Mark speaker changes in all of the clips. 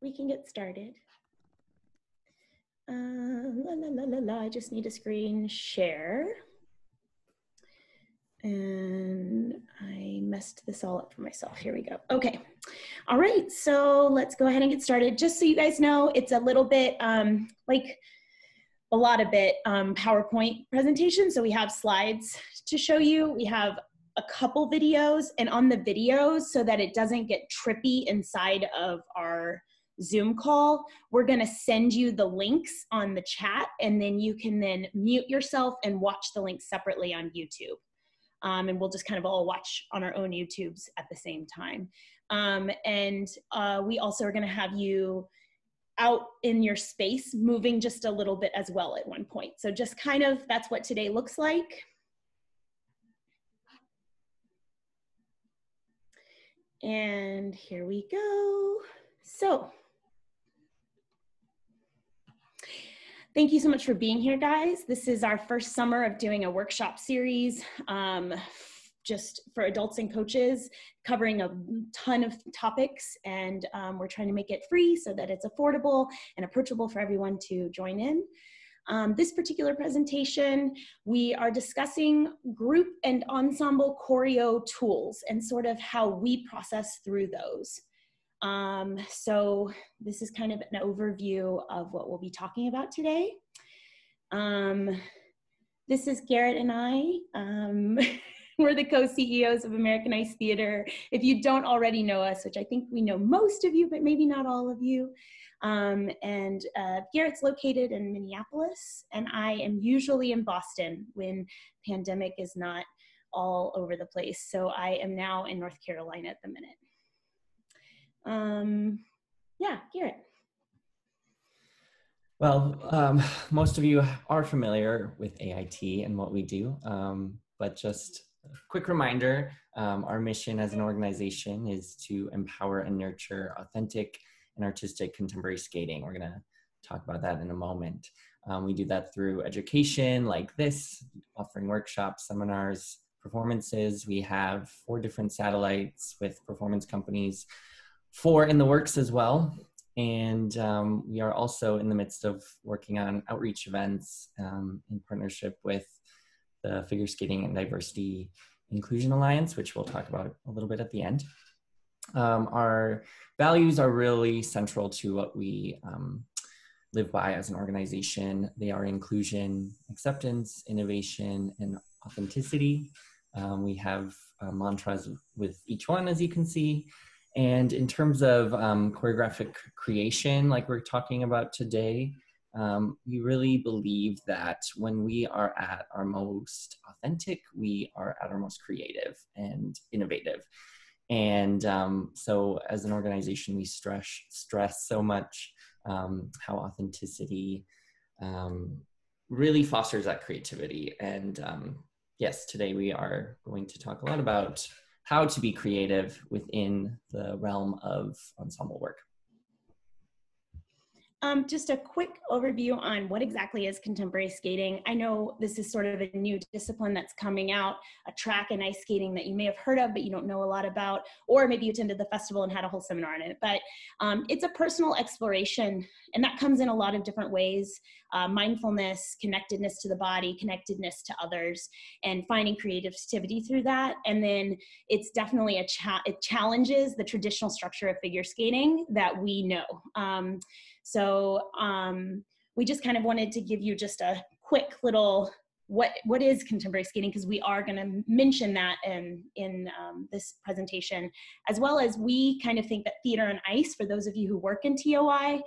Speaker 1: we can get started. Uh, la, la, la, la, la. I just need a screen share. And I messed this all up for myself. Here we go. Okay. All right. So let's go ahead and get started. Just so you guys know, it's a little bit um, like a lot of bit um, PowerPoint presentation. So we have slides to show you. We have a couple videos and on the videos so that it doesn't get trippy inside of our Zoom call, we're going to send you the links on the chat and then you can then mute yourself and watch the links separately on YouTube. Um, and we'll just kind of all watch on our own YouTubes at the same time. Um, and uh, we also are going to have you out in your space moving just a little bit as well at one point. So just kind of that's what today looks like. And here we go. So Thank you so much for being here, guys. This is our first summer of doing a workshop series um, just for adults and coaches, covering a ton of topics. And um, we're trying to make it free so that it's affordable and approachable for everyone to join in. Um, this particular presentation, we are discussing group and ensemble choreo tools and sort of how we process through those. Um, so this is kind of an overview of what we'll be talking about today. Um, this is Garrett and I. Um, we're the co-CEOs of American Ice Theater. If you don't already know us, which I think we know most of you, but maybe not all of you. Um, and uh, Garrett's located in Minneapolis, and I am usually in Boston when pandemic is not all over the place. So I am now in North Carolina at the minute. Um, yeah, Garrett.
Speaker 2: Well, um, most of you are familiar with AIT and what we do, um, but just a quick reminder, um, our mission as an organization is to empower and nurture authentic and artistic contemporary skating. We're gonna talk about that in a moment. Um, we do that through education like this, offering workshops, seminars, performances. We have four different satellites with performance companies four in the works as well. And um, we are also in the midst of working on outreach events um, in partnership with the Figure Skating and Diversity Inclusion Alliance, which we'll talk about a little bit at the end. Um, our values are really central to what we um, live by as an organization. They are inclusion, acceptance, innovation, and authenticity. Um, we have uh, mantras with each one, as you can see. And in terms of um, choreographic creation, like we're talking about today, um, we really believe that when we are at our most authentic, we are at our most creative and innovative. And um, so, as an organization, we stress stress so much um, how authenticity um, really fosters that creativity. And um, yes, today we are going to talk a lot about how to be creative within the realm of ensemble work.
Speaker 1: Um, just a quick overview on what exactly is contemporary skating. I know this is sort of a new discipline that's coming out, a track and ice skating that you may have heard of, but you don't know a lot about, or maybe you attended the festival and had a whole seminar on it. But um, it's a personal exploration, and that comes in a lot of different ways uh, mindfulness, connectedness to the body, connectedness to others, and finding creativity through that. And then it's definitely a cha- it challenges the traditional structure of figure skating that we know. Um, so um, we just kind of wanted to give you just a quick little what what is contemporary skating? Because we are going to mention that in in um, this presentation as well as we kind of think that theater and ice for those of you who work in toi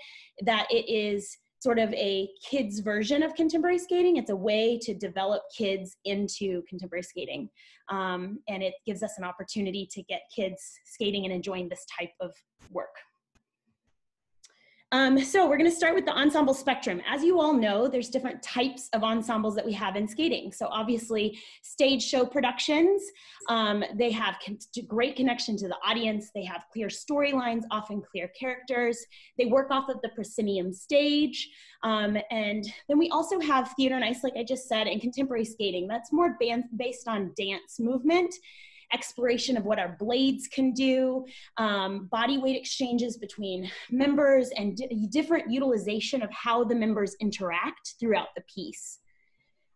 Speaker 1: that it is sort of a kids version of contemporary skating. It's a way to develop kids into contemporary skating. Um, and it gives us an opportunity to get kids skating and enjoying this type of work um, so we're gonna start with the ensemble spectrum. As you all know, there's different types of ensembles that we have in skating. So obviously stage show productions, um, they have con great connection to the audience. They have clear storylines, often clear characters. They work off of the proscenium stage. Um, and then we also have theater and ice, like I just said, and contemporary skating. That's more based on dance movement exploration of what our blades can do, um, body weight exchanges between members, and different utilization of how the members interact throughout the piece.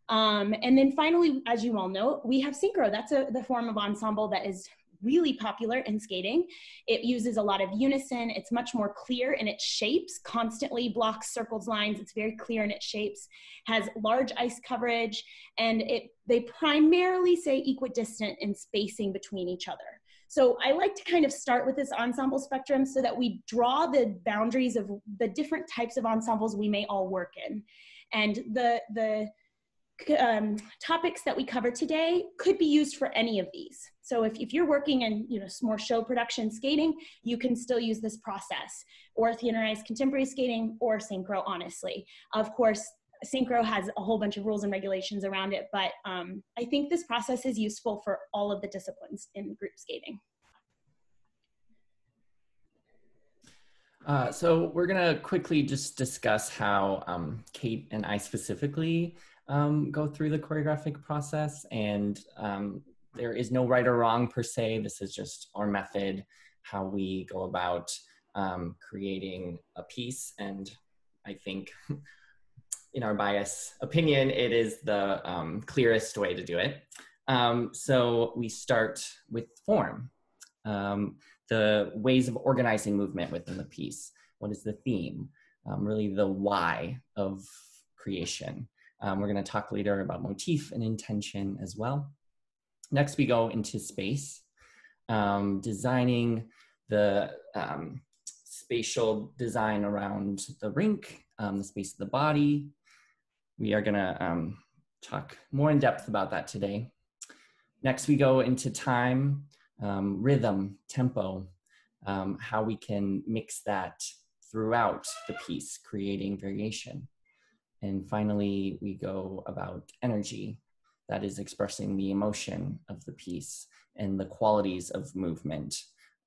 Speaker 1: Um, and then finally, as you all know, we have synchro. That's a, the form of ensemble that is really popular in skating. It uses a lot of unison. It's much more clear in its shapes, constantly blocks circles, lines. It's very clear in its shapes, has large ice coverage, and it they primarily say equidistant in spacing between each other. So I like to kind of start with this ensemble spectrum so that we draw the boundaries of the different types of ensembles we may all work in. And the, the um, topics that we cover today could be used for any of these. So if, if you're working in you know more show production skating, you can still use this process, or theaterized contemporary skating, or synchro. Honestly, of course, synchro has a whole bunch of rules and regulations around it, but um, I think this process is useful for all of the disciplines in group skating.
Speaker 2: Uh, so we're gonna quickly just discuss how um, Kate and I specifically um, go through the choreographic process and um, there is no right or wrong per se. This is just our method, how we go about um, creating a piece. And I think in our bias opinion, it is the um, clearest way to do it. Um, so we start with form, um, the ways of organizing movement within the piece. What is the theme? really the why of creation. Um, we're going to talk later about motif and intention as well. Next, we go into space, um, designing the um, spatial design around the rink, um, the space of the body. We are going to um, talk more in depth about that today. Next, we go into time, um, rhythm, tempo, how we can mix that throughout the piece, creating variation. And finally, we go about energy, that is expressing the emotion of the piece and the qualities of movement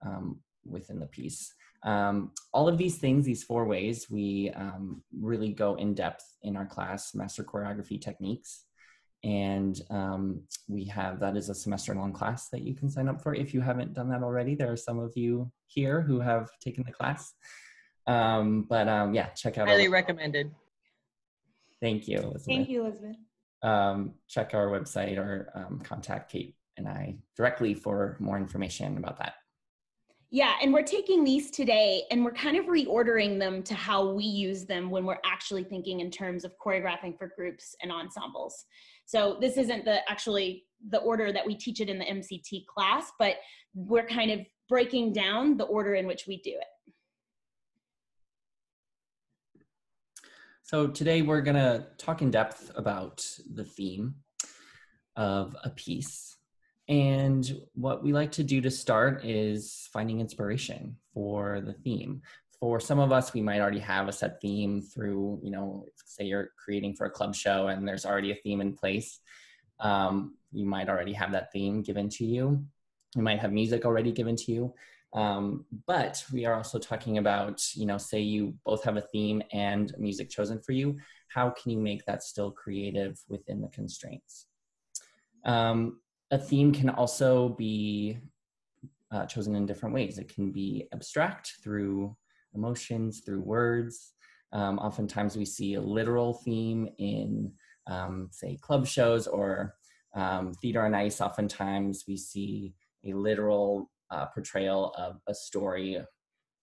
Speaker 2: um, within the piece. Um, all of these things, these four ways, we um, really go in depth in our class, Master Choreography Techniques. And um, we have that is a semester long class that you can sign up for if you haven't done that already. There are some of you here who have taken the class. Um, but um, yeah, check out.
Speaker 3: Highly recommended.
Speaker 2: Thank you, Elizabeth.
Speaker 1: Thank you, Elizabeth.
Speaker 2: Um, check our website or um, contact Kate and I directly for more information about that.
Speaker 1: Yeah, and we're taking these today and we're kind of reordering them to how we use them when we're actually thinking in terms of choreographing for groups and ensembles. So this isn't the actually the order that we teach it in the MCT class, but we're kind of breaking down the order in which we do it.
Speaker 2: So today we're going to talk in depth about the theme of a piece. And what we like to do to start is finding inspiration for the theme. For some of us, we might already have a set theme through, you know, say you're creating for a club show and there's already a theme in place. Um, you might already have that theme given to you. You might have music already given to you. Um, but we are also talking about, you know, say you both have a theme and music chosen for you. How can you make that still creative within the constraints? Um, a theme can also be uh, chosen in different ways. It can be abstract through emotions, through words. Um, oftentimes we see a literal theme in, um, say, club shows or um, theater on ice. Oftentimes we see a literal uh, portrayal of a story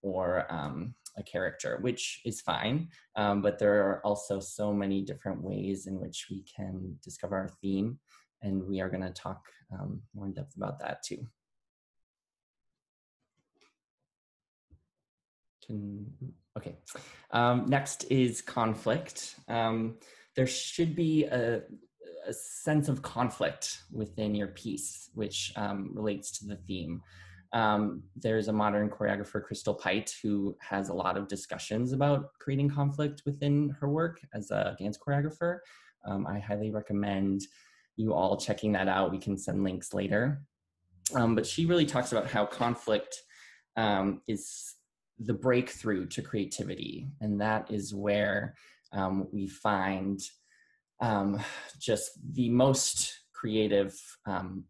Speaker 2: or um, a character, which is fine. Um, but there are also so many different ways in which we can discover our theme, and we are going to talk um, more in depth about that too. Can, okay. Um, next is conflict. Um, there should be a, a, sense of conflict within your piece, which um, relates to the theme. Um, there's a modern choreographer, Crystal Pite, who has a lot of discussions about creating conflict within her work as a dance choreographer. Um, I highly recommend you all checking that out. We can send links later. Um, but she really talks about how conflict um, is the breakthrough to creativity. And that is where um, we find um, just the most creative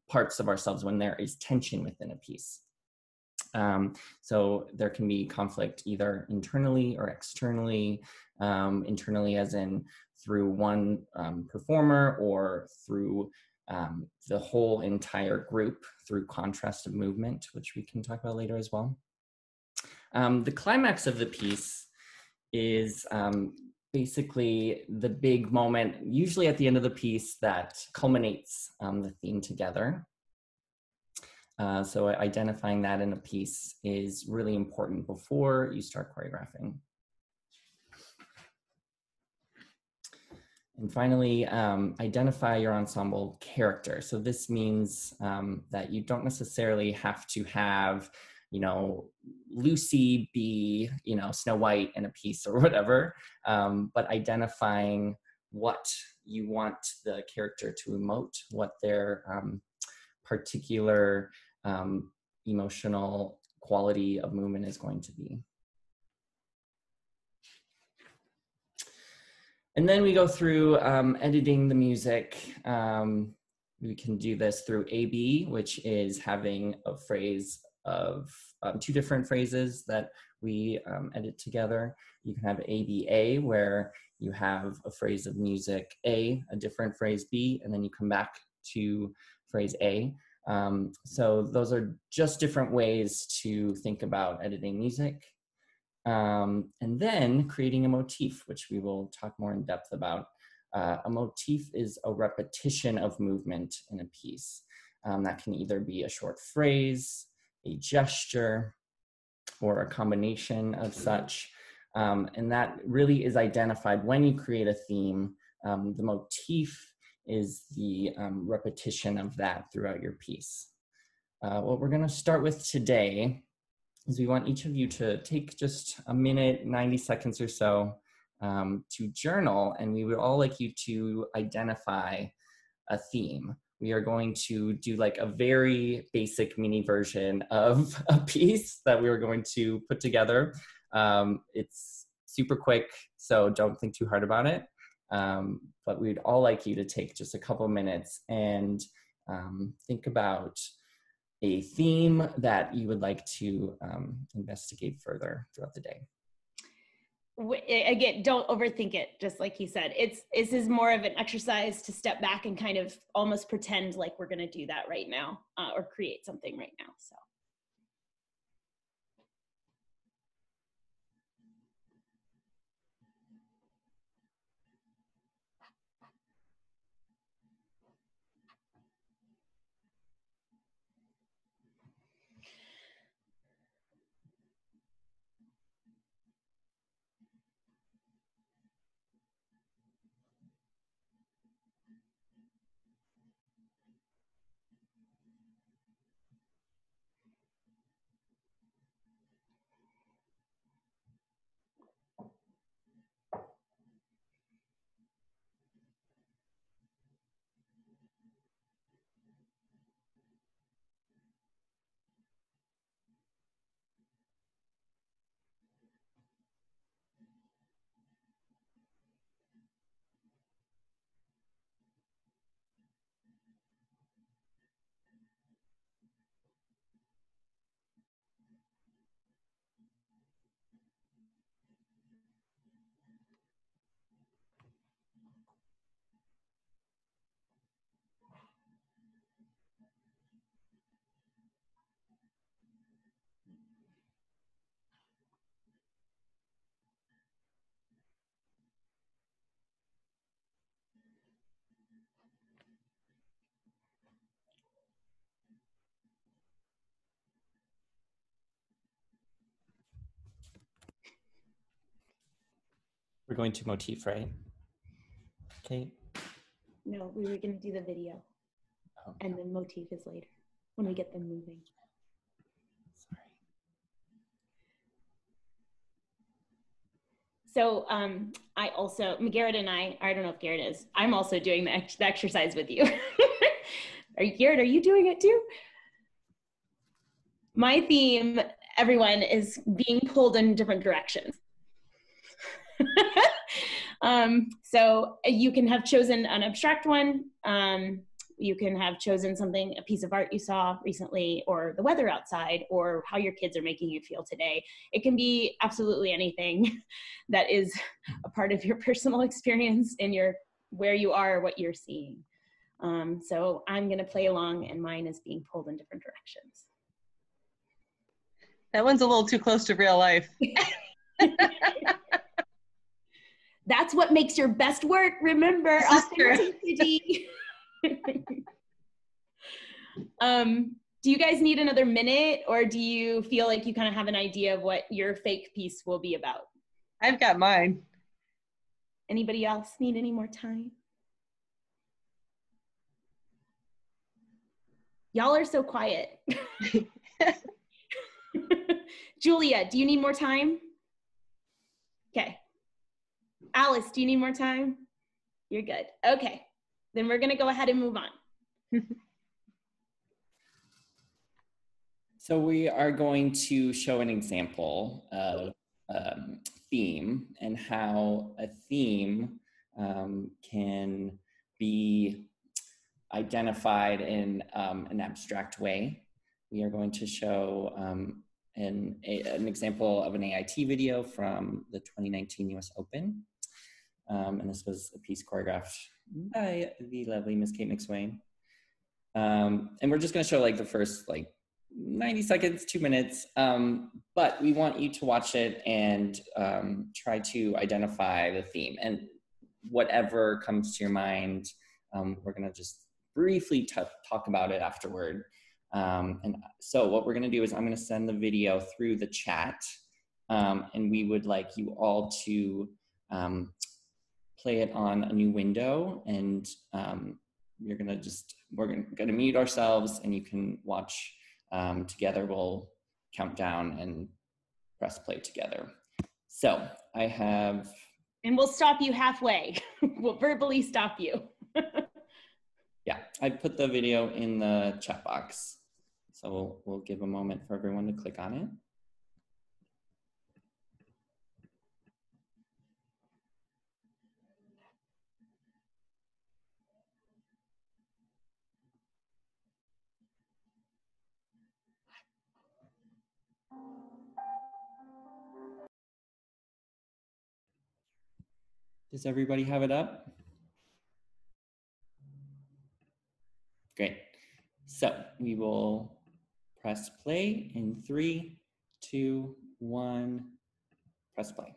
Speaker 2: parts of ourselves when there is tension within a piece. Um, so there can be conflict either internally or externally. Um, internally, as in through one um, performer or through um, the whole entire group through contrast of movement, which we can talk about later as well. Um, the climax of the piece is um, basically the big moment, usually at the end of the piece, that culminates the theme together. Uh, so identifying that in a piece is really important before you start choreographing. And finally, um, identify your ensemble character. So this means um, that you don't necessarily have to have, you know, Lucy be, you know, Snow White in a piece or whatever, um, but identifying what you want the character to emote, what their um, particular um, emotional quality of movement is going to be. And then we go through um, editing the music. Um, we can do this through AB, which is having a phrase of um, two different phrases that we um, edit together. You can have ABA, where you have a phrase of music A, a different phrase B, and then you come back to phrase A. Um, so those are just different ways to think about editing music. Um, and then creating a motif, which we will talk more in depth about. Uh, a motif is a repetition of movement in a piece. Um, that can either be a short phrase, a gesture, or a combination of such. Um, and that really is identified when you create a theme. Um, the motif is the um, repetition of that throughout your piece. Uh, what we're going to start with today is we want each of you to take just a minute, 90 seconds or so um, to journal, and we would all like you to identify a theme. We are going to do like a very basic mini version of a piece that we are going to put together. Um, it's super quick, so don't think too hard about it. Um, but we'd all like you to take just a couple minutes and um, think about a theme that you would like to um, investigate further throughout the day.
Speaker 1: Again don't overthink it just like he said. It's this is more of an exercise to step back and kind of almost pretend like we're going to do that right now uh, or create something right now so
Speaker 2: We're going to motif, right? Okay.
Speaker 1: No, we were going to do the video. Oh. And then motif is later when we get them moving. Sorry. So um, I also, Garrett and I, I don't know if Garrett is, I'm also doing the, ex the exercise with you. are you, Garrett, are you doing it too? My theme, everyone, is being pulled in different directions. um, so you can have chosen an abstract one. Um, You can have chosen something, a piece of art you saw recently, or the weather outside, or how your kids are making you feel today. It can be absolutely anything that is a part of your personal experience and your where you are, what you're seeing. Um, so I'm going to play along, and mine is being pulled in different directions.
Speaker 3: That one's a little too close to real life.
Speaker 1: That's what makes your best work. Remember, authenticity. um, do you guys need another minute, or do you feel like you kind of have an idea of what your fake piece will be about?
Speaker 3: I've got mine.
Speaker 1: Anybody else need any more time? Y'all are so quiet. Julia, do you need more time? Okay. Alice, do you need more time? You're good. Okay. Then we're going to go ahead and move on.
Speaker 2: so we are going to show an example of um, theme and how a theme um, can be identified in um, an abstract way. We are going to show um, an, a, an example of an AIT video from the 2019 US Open. Um, and this was a piece choreographed by the lovely Miss Kate McSwain. Um, and we're just gonna show like the first like 90 seconds, two minutes, um, but we want you to watch it and um, try to identify the theme and whatever comes to your mind, um, we're gonna just briefly talk about it afterward. Um, and so what we're gonna do is I'm gonna send the video through the chat um, and we would like you all to um, play it on a new window and um, you're gonna just, we're gonna, gonna mute ourselves and you can watch um, together. We'll count down and press play together. So I have.
Speaker 1: And we'll stop you halfway. we'll verbally stop you.
Speaker 2: yeah, I put the video in the chat box. So we'll, we'll give a moment for everyone to click on it. Does everybody have it up? Great. So we will press play in three, two, one, press play.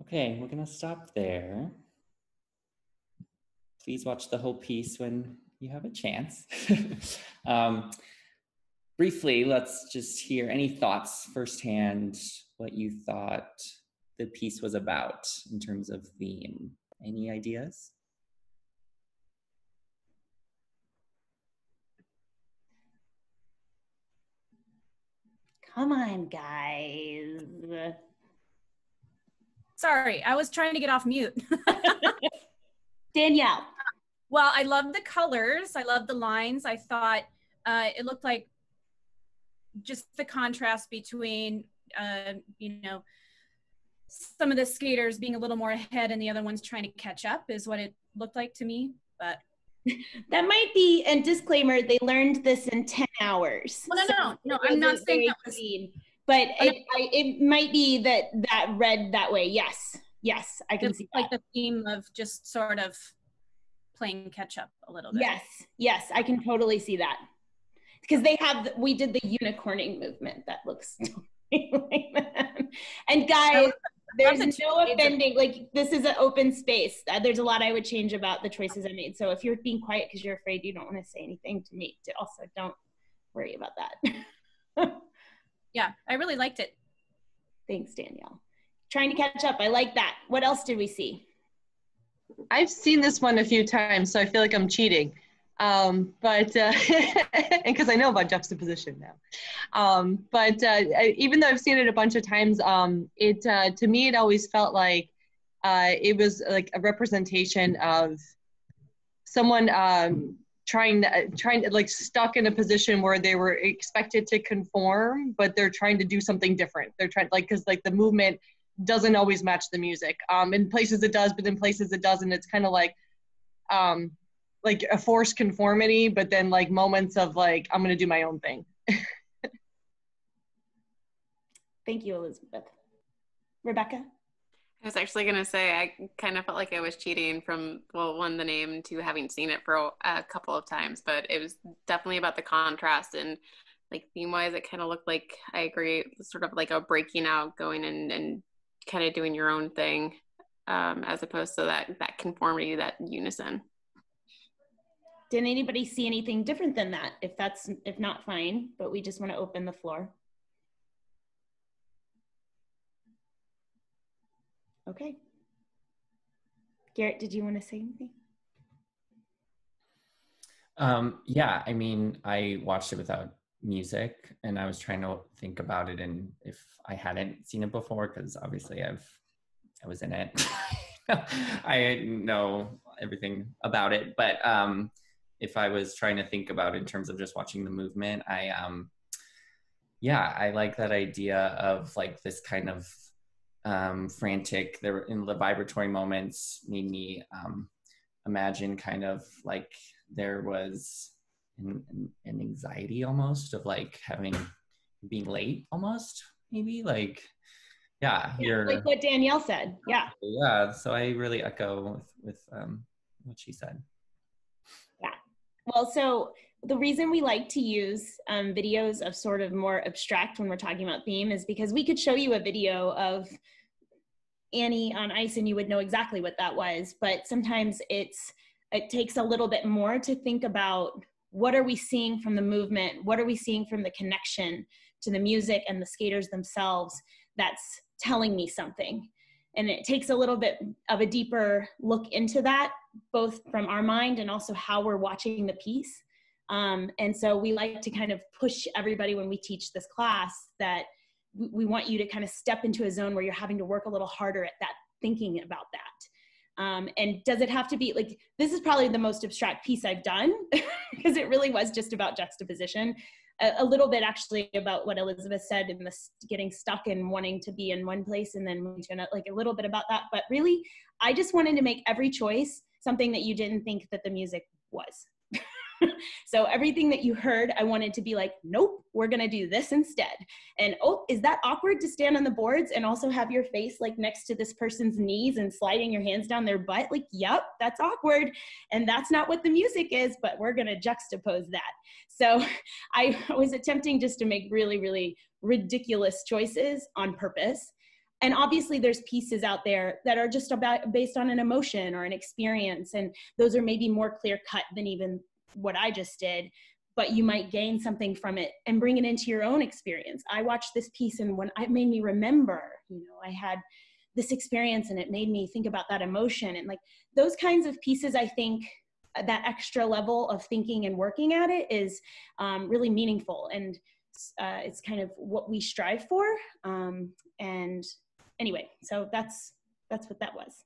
Speaker 2: Okay, we're gonna stop there. Please watch the whole piece when you have a chance. um, briefly, let's just hear any thoughts firsthand, what you thought the piece was about in terms of theme. Any ideas?
Speaker 1: Come on, guys.
Speaker 4: Sorry, I was trying to get off mute.
Speaker 1: Danielle.
Speaker 4: Well, I love the colors. I love the lines. I thought uh, it looked like just the contrast between, uh, you know, some of the skaters being a little more ahead and the other ones trying to catch up is what it looked like to me. But
Speaker 1: that might be a disclaimer. They learned this in 10 hours.
Speaker 4: Well, no, no, no, no I'm not saying that was.
Speaker 1: But it, I, it might be that that read that way. Yes. Yes, I can see
Speaker 4: like the theme of just sort of playing catch up a little bit.
Speaker 1: Yes. Yes, I can totally see that. Because they have, we did the unicorning movement that looks like that. And guys, there's no offending like this is an open space uh, there's a lot i would change about the choices i made so if you're being quiet because you're afraid you don't want to say anything to me to also don't worry about that
Speaker 4: yeah i really liked it.
Speaker 1: Thanks danielle. Trying to catch up. I like that. What else did we see?
Speaker 3: I've seen this one a few times so i feel like i'm cheating. Um, but uh, and because I know about juxtaposition now, um, but uh, even though I've seen it a bunch of times, um, it uh, to me it always felt like uh, it was like a representation of someone um, trying to, trying to like stuck in a position where they were expected to conform, but they're trying to do something different. They're trying like because like the movement doesn't always match the music. Um, in places it does, but in places it doesn't. It's kind of like um, like a forced conformity, but then like moments of like, I'm to do my own thing.
Speaker 1: Thank you, Elizabeth. Rebecca?
Speaker 5: I was actually going to say, I kind of felt like I was cheating from, well, one, the name, to having seen it for a couple of times, but it was definitely about the contrast and like theme wise, it kind of looked like, I agree, sort of like a breaking out, going and, and kind of doing your own thing, um, as opposed to that, that conformity, that unison
Speaker 1: did anybody see anything different than that? If that's, if not, fine, but we just want to open the floor. Okay. Garrett, did you want to say anything?
Speaker 2: Um, yeah, I mean, I watched it without music and I was trying to think about it and if I hadn't seen it before, because obviously I've, I was in it. I know everything about it, but um, if I was trying to think about in terms of just watching the movement, I um yeah, I like that idea of like this kind of um frantic. There in the vibratory moments made me um imagine kind of like there was an, an anxiety almost of like having being late almost maybe? Like yeah,
Speaker 1: yeah you're like what Danielle said yeah.
Speaker 2: Yeah so I really echo with, with um what she said. Yeah.
Speaker 1: Well, so the reason we like to use um, videos of sort of more abstract when we're talking about theme is because we could show you a video of Annie on ice and you would know exactly what that was. But sometimes it's it takes a little bit more to think about what are we seeing from the movement, what are we seeing from the connection to the music and the skaters themselves that's telling me something. And it takes a little bit of a deeper look into that both from our mind and also how we're watching the piece. Um, and so we like to kind of push everybody when we teach this class that we want you to kind of step into a zone where you're having to work a little harder at that thinking about that. Um, and does it have to be like this is probably the most abstract piece I've done because it really was just about juxtaposition. A, a, little bit actually about what Elizabeth said in the getting stuck and wanting to be in one place and then moving to another, like a little bit about that. But really, I just wanted to make every choice something that you didn't think that the music was. so everything that you heard, I wanted to be like, nope, we're gonna do this instead. And oh, is that awkward to stand on the boards and also have your face like next to this person's knees and sliding your hands down their butt? Like, yep, that's awkward. And that's not what the music is, but we're gonna juxtapose that. So I was attempting just to make really, really ridiculous choices on purpose and obviously there's pieces out there that are just about based on an emotion or an experience and those are maybe more clear cut than even what i just did but you might gain something from it and bring it into your own experience i watched this piece and when it made me remember you know i had this experience and it made me think about that emotion and like those kinds of pieces i think uh, that extra level of thinking and working at it is um, really meaningful and uh, it's kind of what we strive for um, and anyway, so that's that's what that was.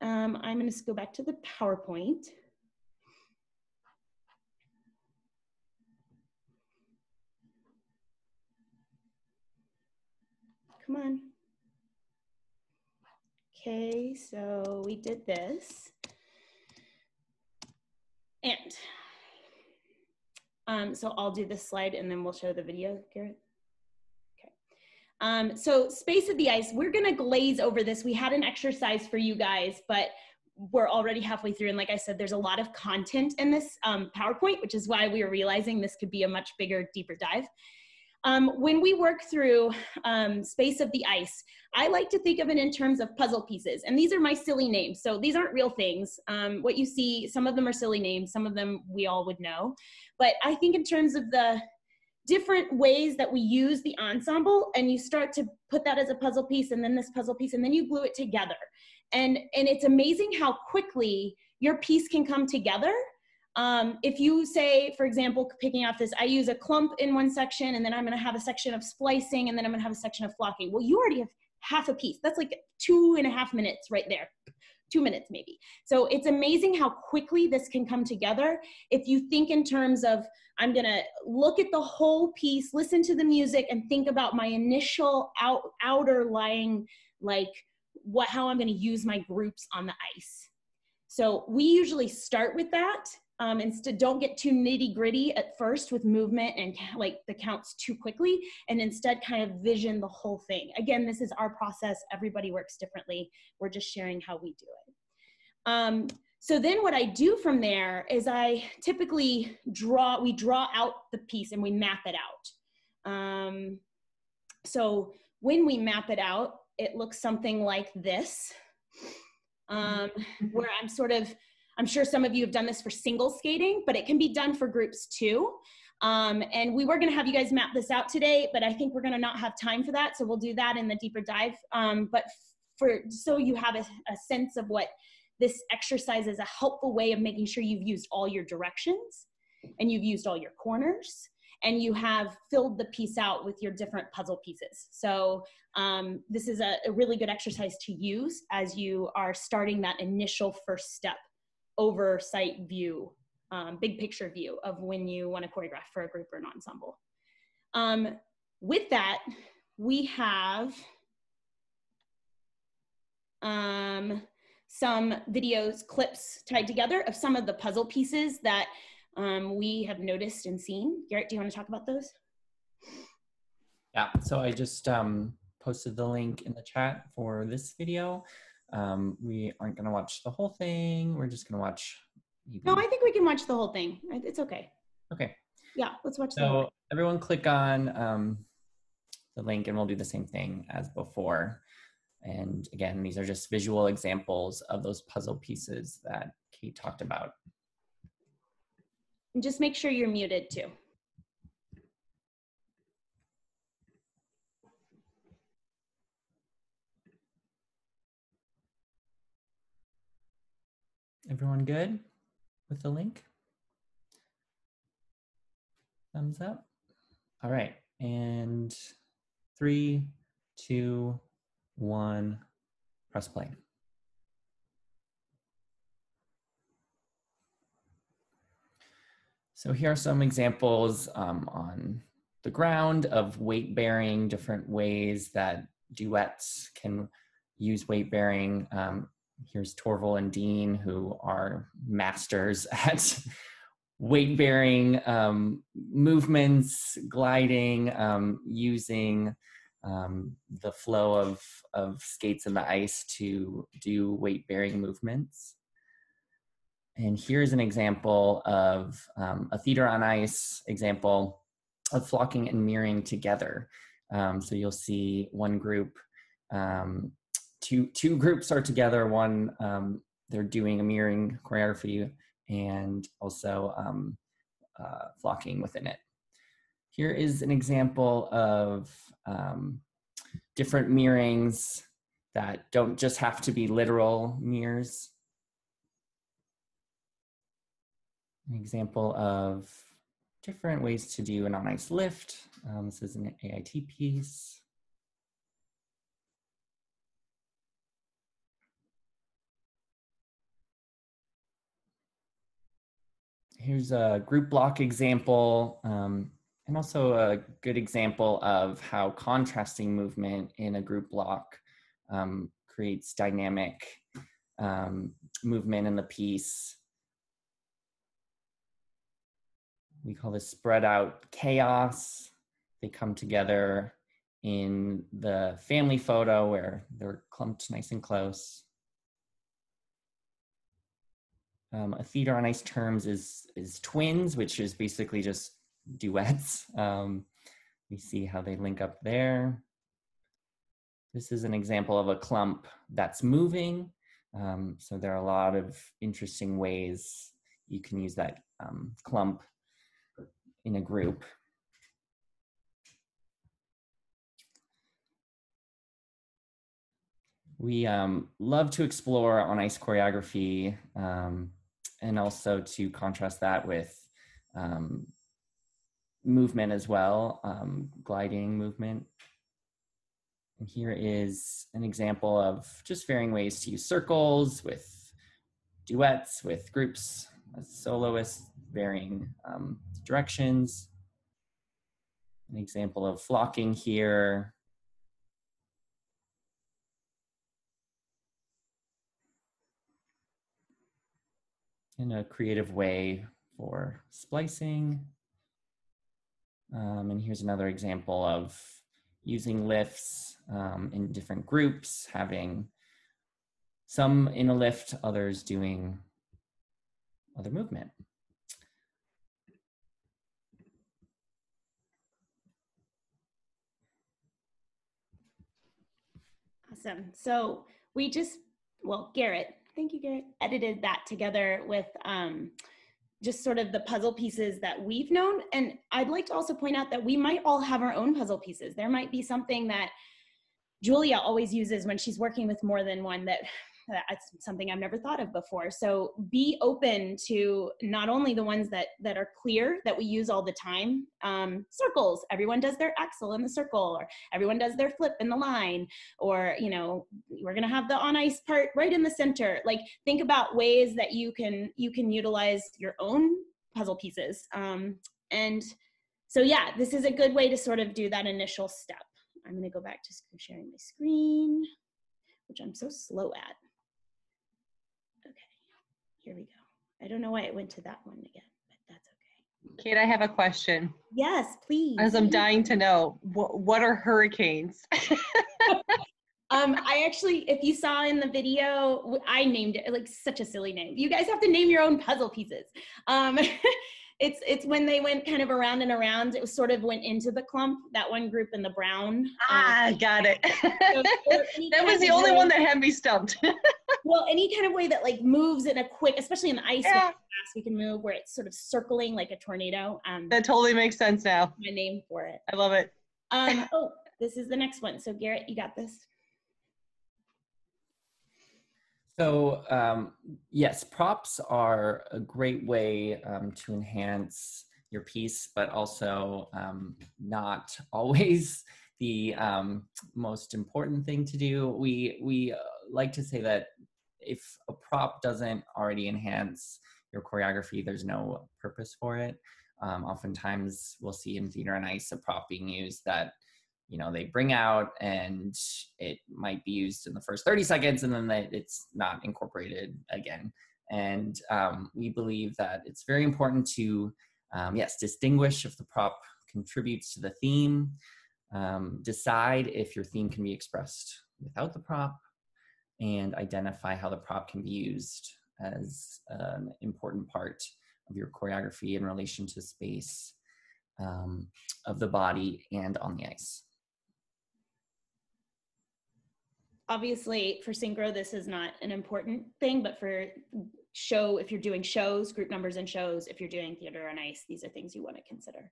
Speaker 1: Um, I'm gonna go back to the PowerPoint. Come on. Okay, so we did this. And um, so I'll do this slide and then we'll show the video, Garrett. Okay. Um, so space of the ice, we're gonna glaze over this. We had an exercise for you guys, but we're already halfway through. And like I said, there's a lot of content in this um, PowerPoint, which is why we are realizing this could be a much bigger, deeper dive. Um, when we work through um, Space of the Ice, I like to think of it in terms of puzzle pieces. And these are my silly names. So these aren't real things. Um, what you see, some of them are silly names, some of them we all would know. But I think in terms of the different ways that we use the ensemble and you start to put that as a puzzle piece and then this puzzle piece and then you glue it together. And, and it's amazing how quickly your piece can come together um, if you say, for example, picking off this, I use a clump in one section and then I'm gonna have a section of splicing and then I'm gonna have a section of flocking. Well, you already have half a piece. That's like two and a half minutes right there. Two minutes maybe. So it's amazing how quickly this can come together. If you think in terms of, I'm gonna look at the whole piece, listen to the music and think about my initial out, outer lying, like what, how I'm gonna use my groups on the ice. So we usually start with that um, instead don't get too nitty gritty at first with movement and like the counts too quickly and instead kind of vision the whole thing. Again this is our process. Everybody works differently. We're just sharing how we do it. Um, so then what i do from there is i typically draw we draw out the piece and we map it out. Um, so when we map it out it looks something like this. Um, where i'm sort of I'm sure some of you have done this for single skating, but it can be done for groups too. Um, and we were going to have you guys map this out today, but I think we're going to not have time for that. So we'll do that in the deeper dive. Um, but for so you have a, a sense of what this exercise is a helpful way of making sure you've used all your directions and you've used all your corners and you have filled the piece out with your different puzzle pieces. So um, this is a, a really good exercise to use as you are starting that initial first step oversight view, um, big picture view of when you want to choreograph for a group or an ensemble. Um, with that, we have um, some videos, clips tied together of some of the puzzle pieces that um, we have noticed and seen. Garrett, do you want to talk about those?
Speaker 2: Yeah, so I just um, posted the link in the chat for this video. Um, we aren't going to watch the whole thing. We're just going to watch.
Speaker 1: No, I think we can watch the whole thing. It's okay.
Speaker 2: Okay.
Speaker 1: Yeah, let's watch
Speaker 2: the So everyone click on um, the link and we'll do the same thing as before. And again, these are just visual examples of those puzzle pieces that Kate talked about.
Speaker 1: And just make sure you're muted too.
Speaker 2: Everyone good with the link? Thumbs up. All right, and three, two, one, press play. So here are some examples um, on the ground of weight bearing, different ways that duets can use weight bearing. Um, here's Torvill and Dean, who are masters at weight bearing um, movements, gliding, um, using um, the flow of, of skates in the ice to do weight bearing movements. And here's an example of um, a theater on ice example of flocking and mirroring together. Um, so you'll see one group um, two two groups are together. One um, they're doing a mirroring choreography and also um, uh, flocking within it. Here is an example of um, different mirrorings that don't just have to be literal mirrors. An example of different ways to do an on ice lift. Um, this is an AIT piece. Here's a group block example, um, and also a good example of how contrasting movement in a group block um, creates dynamic um, movement in the piece. We call this spread out chaos. They come together in the family photo where they're clumped nice and close. Um, a theater on ice terms is is twins, which is basically just duets. Um, we see how they link up there. This is an example of a clump that's moving. Um, so there are a lot of interesting ways you can use that um, clump in a group. We um, love to explore on ice choreography um, and also to contrast that with um, movement as well, um, gliding movement. And here is an example of just varying ways to use circles with duets, with groups, soloists, varying um, directions. An example of flocking here. In a creative way for splicing. Um, and here's another example of using lifts um, in different groups, having some in a lift, others doing other movement.
Speaker 1: Awesome. So we just, well, Garrett, thank you, Garrett, edited that together with um, just sort of the puzzle pieces that we've known. And I'd like to also point out that we might all have our own puzzle pieces. There might be something that Julia always uses when she's working with more than one that that's something I've never thought of before. So be open to not only the ones that that are clear that we use all the time. Um, circles. Everyone does their axel in the circle, or everyone does their flip in the line, or you know we're gonna have the on ice part right in the center. Like think about ways that you can you can utilize your own puzzle pieces. Um, and so yeah, this is a good way to sort of do that initial step. I'm gonna go back to sharing my screen, which I'm so slow at. Here we go. I don't know why it went to that one again, but that's okay.
Speaker 3: Kate, I have a question.
Speaker 1: Yes, please.
Speaker 3: As I'm dying to know, what, what are hurricanes?
Speaker 1: um, I actually, if you saw in the video, I named it like such a silly name. You guys have to name your own puzzle pieces. Um, it's it's when they went kind of around and around. It was sort of went into the clump. That one group in the brown.
Speaker 3: Ah, um, got it. So that was the only way, one that had me stumped.
Speaker 1: well, any kind of way that like moves in a quick, especially in the ice, yeah. fast we can move, where it's sort of circling like a tornado.
Speaker 3: Um, that totally makes sense now.
Speaker 1: My name for it.
Speaker 3: I love it.
Speaker 1: Um, oh, this is the next one. So Garrett, you got this.
Speaker 2: So um, yes, props are a great way um, to enhance your piece, but also um, not always the um, most important thing to do. We we uh, like to say that if a prop doesn't already enhance your choreography, there's no purpose for it. Um, oftentimes, we'll see in theater on ice a prop being used that you know they bring out and it might be used in the first 30 seconds and then they, it's not incorporated again. And um, we believe that it's very important to um, yes distinguish if the prop contributes to the theme. Um, decide if your theme can be expressed without the prop and identify how the prop can be used as an important part of your choreography in relation to space um, of the body and on the ice
Speaker 1: obviously for synchro this is not an important thing but for show if you're doing shows group numbers and shows if you're doing theater on ice these are things you want to consider.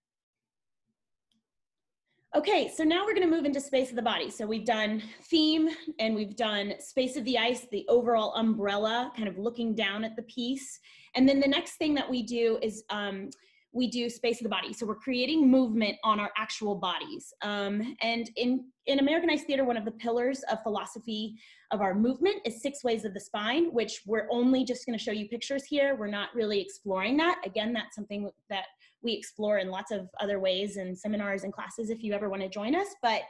Speaker 1: Okay so now we're going to move into space of the body. So we've done theme and we've done space of the ice the overall umbrella kind of looking down at the piece. And then the next thing that we do is um, we do space of the body. So we're creating movement on our actual bodies. Um, and in, in American Ice Theater, one of the pillars of philosophy of our movement is six ways of the spine, which we're only just gonna show you pictures here. We're not really exploring that. Again, that's something that we explore in lots of other ways and seminars and classes if you ever wanna join us. But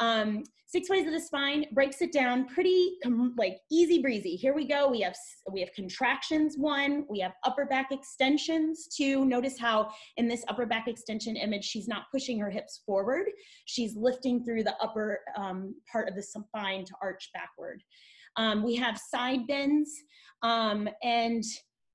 Speaker 1: um, six ways of the spine breaks it down pretty like easy breezy. Here we go. We have we have contractions one. We have upper back extensions two. Notice how in this upper back extension image, she's not pushing her hips forward. She's lifting through the upper um, part of the spine to arch backward. Um, we have side bends um, and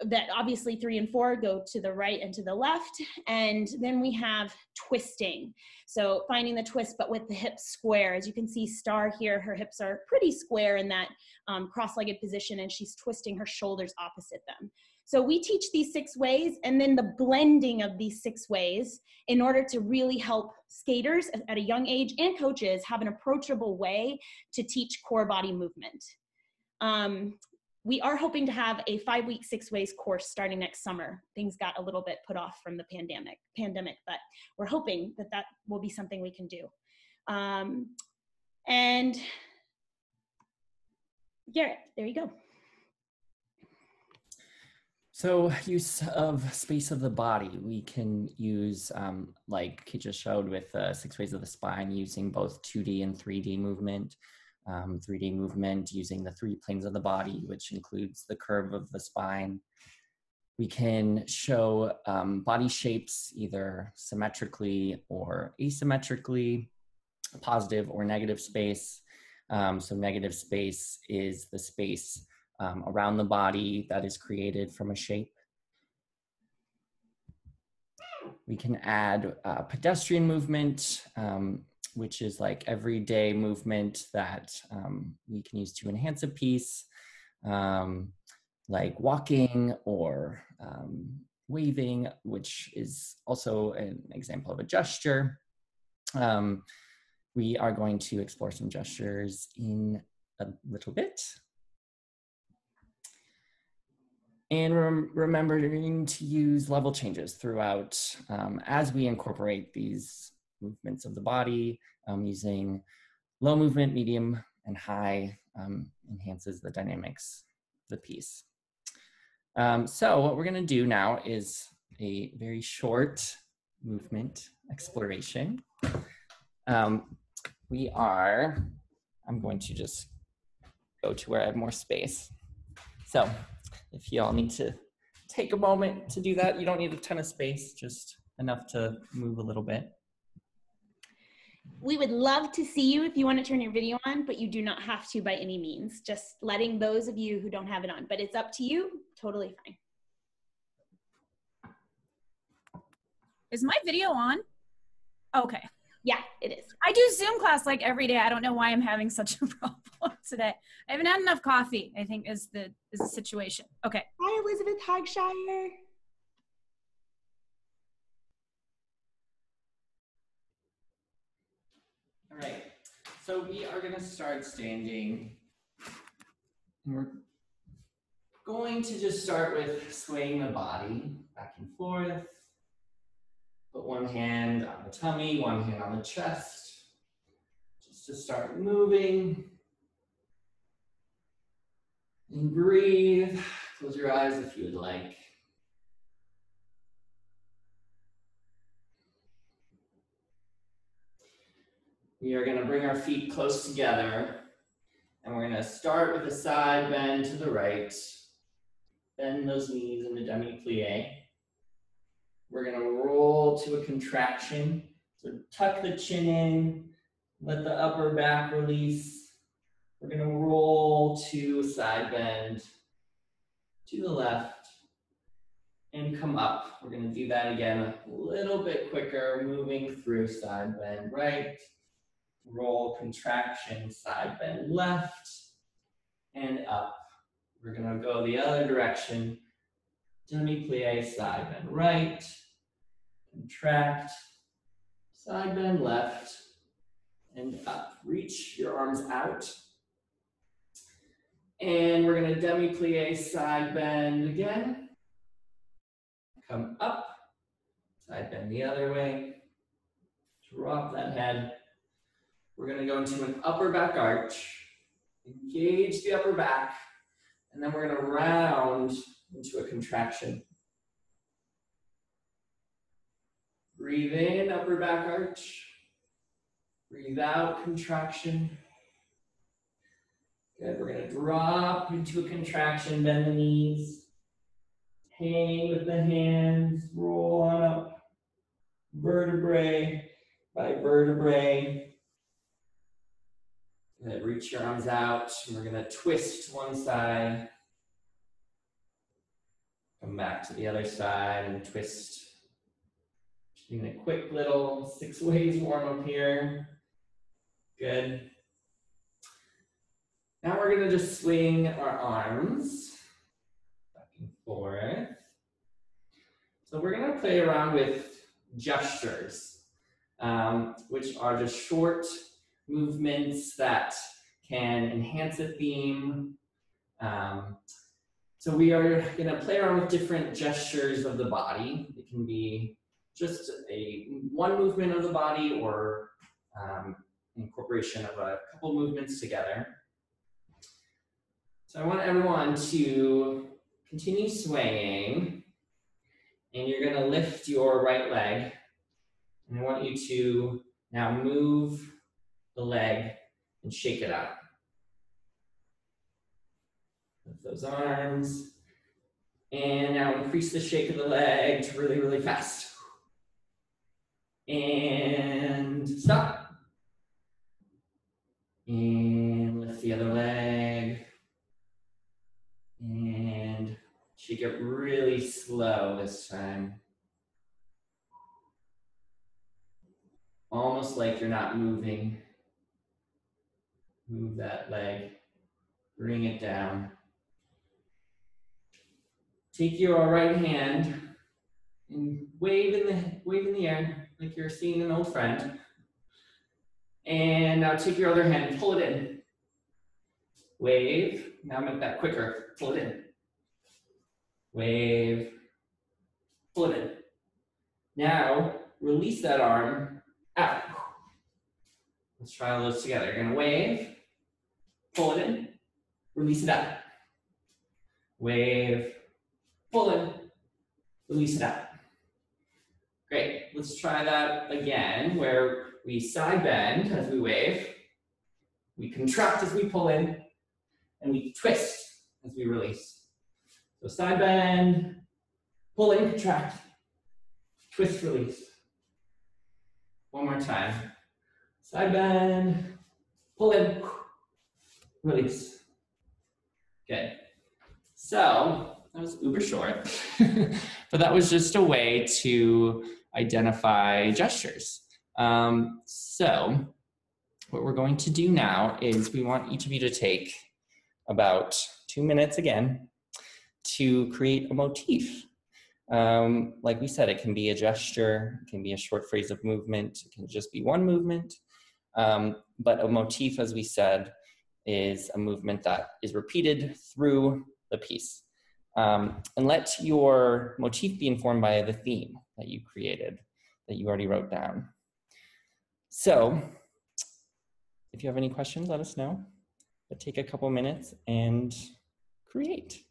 Speaker 1: that obviously three and four go to the right and to the left. And then we have twisting. So finding the twist, but with the hips square. As you can see Star here, her hips are pretty square in that um, cross-legged position and she's twisting her shoulders opposite them. So we teach these six ways and then the blending of these six ways in order to really help skaters at a young age and coaches have an approachable way to teach core body movement. Um, we are hoping to have a five week six ways course starting next summer. Things got a little bit put off from the pandemic pandemic but we're hoping that that will be something we can do. Um, and garrett there you go.
Speaker 2: So use of space of the body, we can use, um, like Kate just showed with uh, six ways of the spine, using both 2D and 3D movement um, 3D movement using the three planes of the body, which includes the curve of the spine. We can show um, body shapes either symmetrically or asymmetrically, positive or negative space. Um, so negative space is the space um, around the body that is created from a shape. We can add uh, pedestrian movement, um, which is like everyday movement that um, we can use to enhance a piece, um, like walking or um, waving, which is also an example of a gesture. Um, we are going to explore some gestures in a little bit. And rem remembering to use level changes throughout um, as we incorporate these movements of the body um, using low movement, medium, and high um, enhances the dynamics the piece. Um, so what we're gonna do now is a very short movement exploration. Um, we are, I'm going to just go to where I have more space. So if y'all need to take a moment to do that, you don't need a ton of space, just enough to move a little bit
Speaker 1: we would love to see you if you want to turn your video on, but you do not have to by any means. Just letting those of you who don't have it on, but it's up to you. Totally fine.
Speaker 4: Is my video on? Okay.
Speaker 1: Yeah, it is.
Speaker 4: I do Zoom class like every day. I don't know why I'm having such a problem today. I haven't had enough coffee, I think is the is the situation. Okay.
Speaker 1: Hi Elizabeth Hogshire.
Speaker 2: All right, so we are gonna start standing. We're going to just start with swaying the body back and forth. Put one hand on the tummy, one hand on the chest, just to start moving. And breathe. Close your eyes if you would like. We are gonna bring our feet close together and we're gonna start with a side bend to the right. Bend those knees in into demi-plie. We're gonna roll to a contraction. So tuck the chin in, let the upper back release. We're gonna roll to a side bend to the left and come up. We're gonna do that again a little bit quicker, moving through side bend right, roll, contraction, side bend left, and up. We're gonna go the other direction. Demi-plie, side bend right, contract, side bend left, and up. Reach your arms out. And we're gonna demi-plie, side bend again. Come up, side bend the other way. Drop that head. We're gonna go into an upper back arch. Engage the upper back. And then we're gonna round into a contraction. Breathe in, upper back arch. Breathe out, contraction. Good, we're gonna drop into a contraction, bend the knees. Hang with the hands, roll on up. Vertebrae by vertebrae. Good, reach your arms out. We're gonna twist one side. Come back to the other side and twist. Just Doing a quick little six ways warm up here. Good. Now we're gonna just swing our arms back and forth. So we're gonna play around with gestures, um, which are just short movements that can enhance a theme. Um, so we are gonna play around with different gestures of the body. It can be just a one movement of the body or um, incorporation of a couple movements together. So I want everyone to continue swaying and you're gonna lift your right leg. And I want you to now move the leg and shake it out. Lift those arms. And now increase the shake of the leg to really, really fast. And stop. And lift the other leg. And shake it really slow this time. Almost like you're not moving. Move that leg. Bring it down. Take your right hand and wave in the wave in the air like you're seeing an old friend. And now take your other hand and pull it in. Wave. Now make that quicker. Pull it in. Wave. Pull it in. Now release that arm out. Let's try those together. You're gonna wave, pull it in, release it out. Wave, pull in, release it out. Great, let's try that again where we side bend as we wave, we contract as we pull in, and we twist as we release. So side bend, pull in, contract, twist, release. One more time. Side bend, pull in, release. Good. So that was uber short, but that was just a way to identify gestures. Um, so what we're going to do now is we want each of you to take about two minutes again to create a motif. Um, like we said, it can be a gesture, it can be a short phrase of movement, it can just be one movement. Um, but a motif, as we said, is a movement that is repeated through the piece. Um, and let your motif be informed by the theme that you created, that you already wrote down. So, if you have any questions, let us know. But take a couple minutes and create.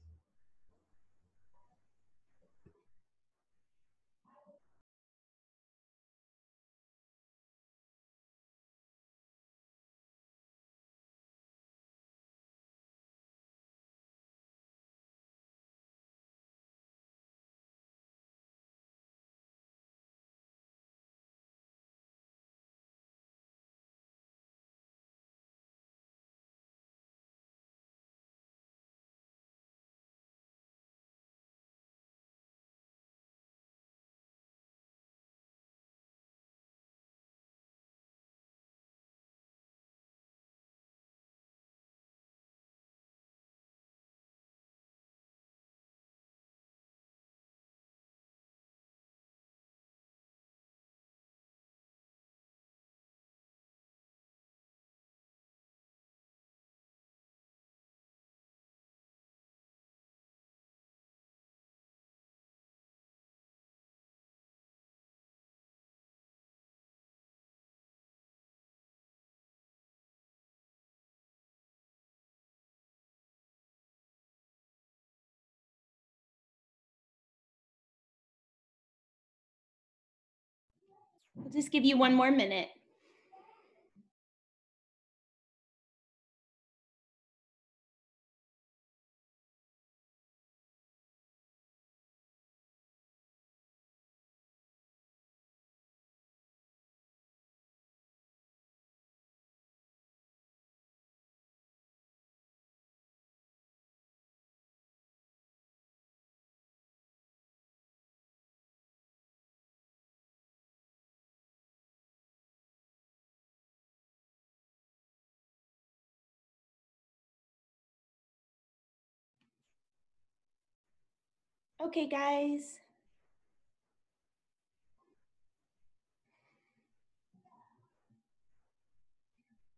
Speaker 1: We'll just give you one more minute. Okay, guys.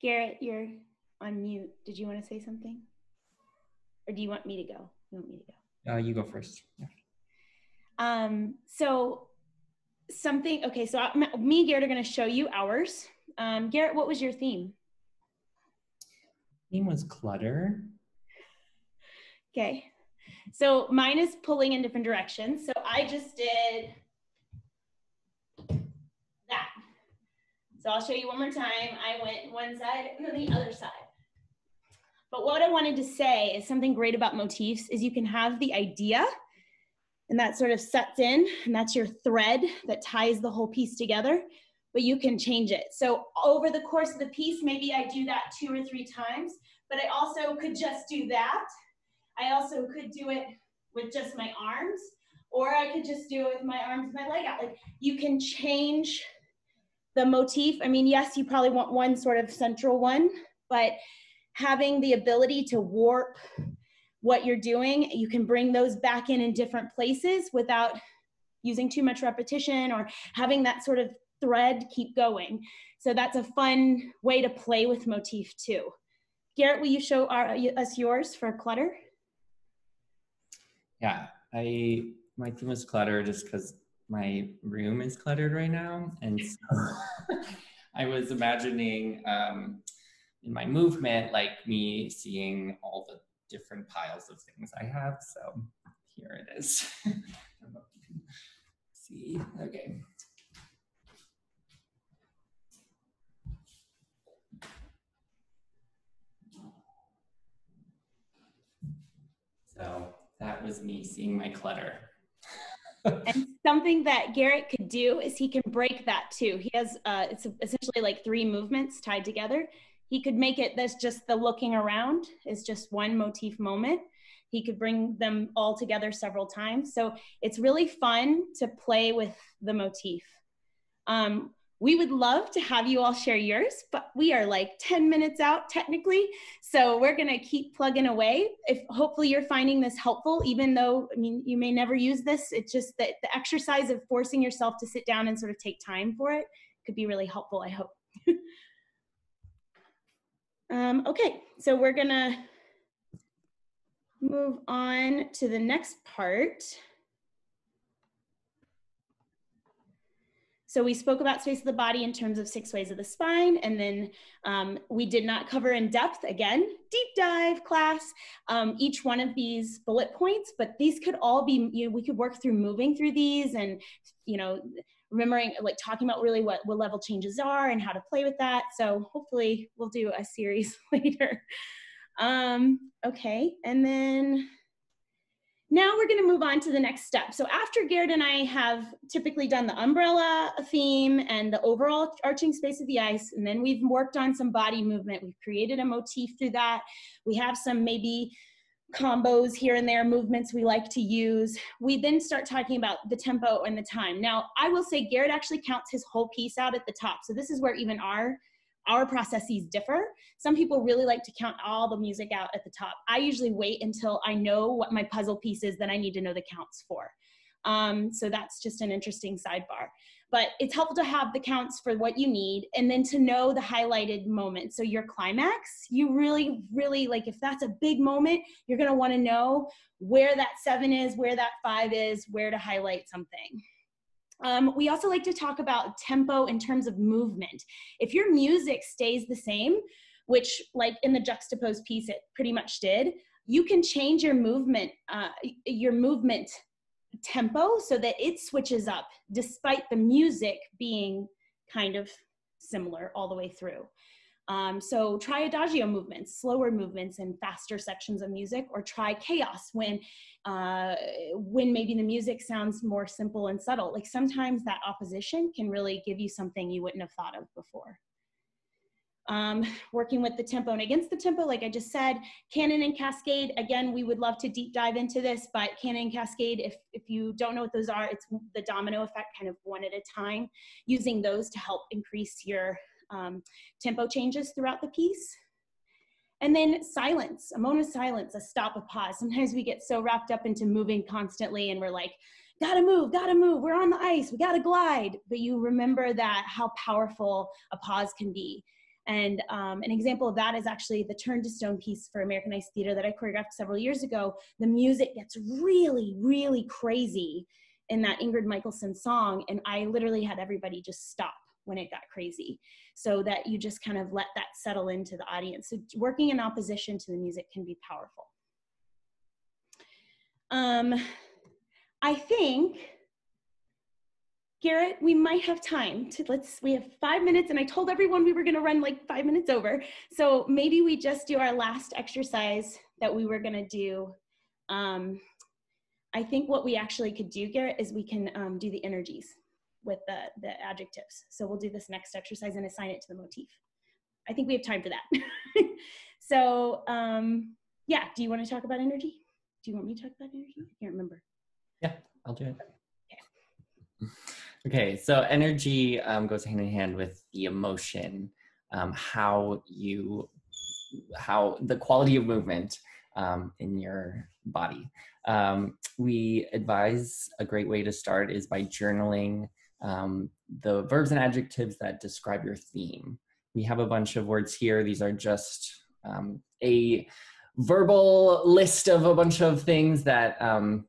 Speaker 1: Garrett, you're on mute. Did you want to say something? Or do you want me to go? You want me to go?
Speaker 2: Uh, you go first. Yeah.
Speaker 1: Um, so something, okay, so I, me and Garrett are going to show you ours. Um, Garrett, what was your theme?
Speaker 2: Theme was clutter.
Speaker 1: Okay. So mine is pulling in different directions. So I just did that. So I'll show you one more time. I went one side and then the other side. But what I wanted to say is something great about motifs is you can have the idea and that sort of sets in and that's your thread that ties the whole piece together, but you can change it. So over the course of the piece, maybe I do that two or three times, but I also could just do that I also could do it with just my arms, or I could just do it with my arms, my leg out. Like you can change the motif. I mean, yes, you probably want one sort of central one, but having the ability to warp what you're doing, you can bring those back in in different places without using too much repetition or having that sort of thread keep going. So that's a fun way to play with motif too. Garrett, will you show our, us yours for clutter?
Speaker 2: Yeah, I my theme was clutter just because my room is cluttered right now, and so I was imagining um, in my movement like me seeing all the different piles of things I have. So here it is. see, okay. So that was me seeing my clutter.
Speaker 1: and something that Garrett could do is he can break that too. He has uh, it's essentially like three movements tied together. He could make it that's just the looking around is just one motif moment. He could bring them all together several times. So it's really fun to play with the motif. Um, we would love to have you all share yours, but we are like 10 minutes out technically. So we're going to keep plugging away. If hopefully you're finding this helpful, even though, I mean, you may never use this, it's just that the exercise of forcing yourself to sit down and sort of take time for it could be really helpful, I hope. um, okay, so we're going to move on to the next part. So we spoke about space of the body in terms of six ways of the spine, and then um, we did not cover in depth, again, deep dive class, um, each one of these bullet points, but these could all be, you know, we could work through moving through these and, you know, remembering, like talking about really what, what level changes are and how to play with that. So hopefully we'll do a series later. Um, okay, and then now we're going to move on to the next step. So after Garrett and I have typically done the umbrella theme and the overall arching space of the ice, and then we've worked on some body movement. We've created a motif through that. We have some maybe combos here and there, movements we like to use. We then start talking about the tempo and the time. Now, I will say Garrett actually counts his whole piece out at the top. So this is where even our our processes differ. Some people really like to count all the music out at the top. I usually wait until I know what my puzzle piece is that I need to know the counts for. Um, so that's just an interesting sidebar. But it's helpful to have the counts for what you need and then to know the highlighted moment. So your climax, you really, really like if that's a big moment, you're gonna wanna know where that seven is, where that five is, where to highlight something. Um, we also like to talk about tempo in terms of movement. If your music stays the same, which like in the juxtaposed piece it pretty much did, you can change your movement, uh, your movement tempo so that it switches up despite the music being kind of similar all the way through. Um, so try adagio movements, slower movements and faster sections of music, or try chaos when, uh, when maybe the music sounds more simple and subtle. Like sometimes that opposition can really give you something you wouldn't have thought of before. Um, working with the tempo and against the tempo, like I just said, canon and cascade, again, we would love to deep dive into this, but canon and cascade, if, if you don't know what those are, it's the domino effect kind of one at a time, using those to help increase your um, tempo changes throughout the piece. And then silence, a moment of silence, a stop, a pause. Sometimes we get so wrapped up into moving constantly and we're like, gotta move, gotta move, we're on the ice, we gotta glide. But you remember that how powerful a pause can be. And um, an example of that is actually the Turn to Stone piece for American Ice Theater that I choreographed several years ago. The music gets really, really crazy in that Ingrid Michaelson song, and I literally had everybody just stop when it got crazy so that you just kind of let that settle into the audience. So working in opposition to the music can be powerful. Um, I think, Garrett, we might have time to let's, we have five minutes and I told everyone we were gonna run like five minutes over. So maybe we just do our last exercise that we were gonna do. Um, I think what we actually could do, Garrett, is we can um, do the energies with the, the adjectives. So we'll do this next exercise and assign it to the motif. I think we have time for that. so um, yeah, do you want to talk about energy? Do you want me to talk about energy? I can't remember.
Speaker 2: Yeah, I'll do it. Okay, okay so energy um, goes hand in hand with the emotion, um, how you, how the quality of movement um, in your body. Um, we advise a great way to start is by journaling um, the verbs and adjectives that describe your theme. We have a bunch of words here. These are just um, a verbal list of a bunch of things that um,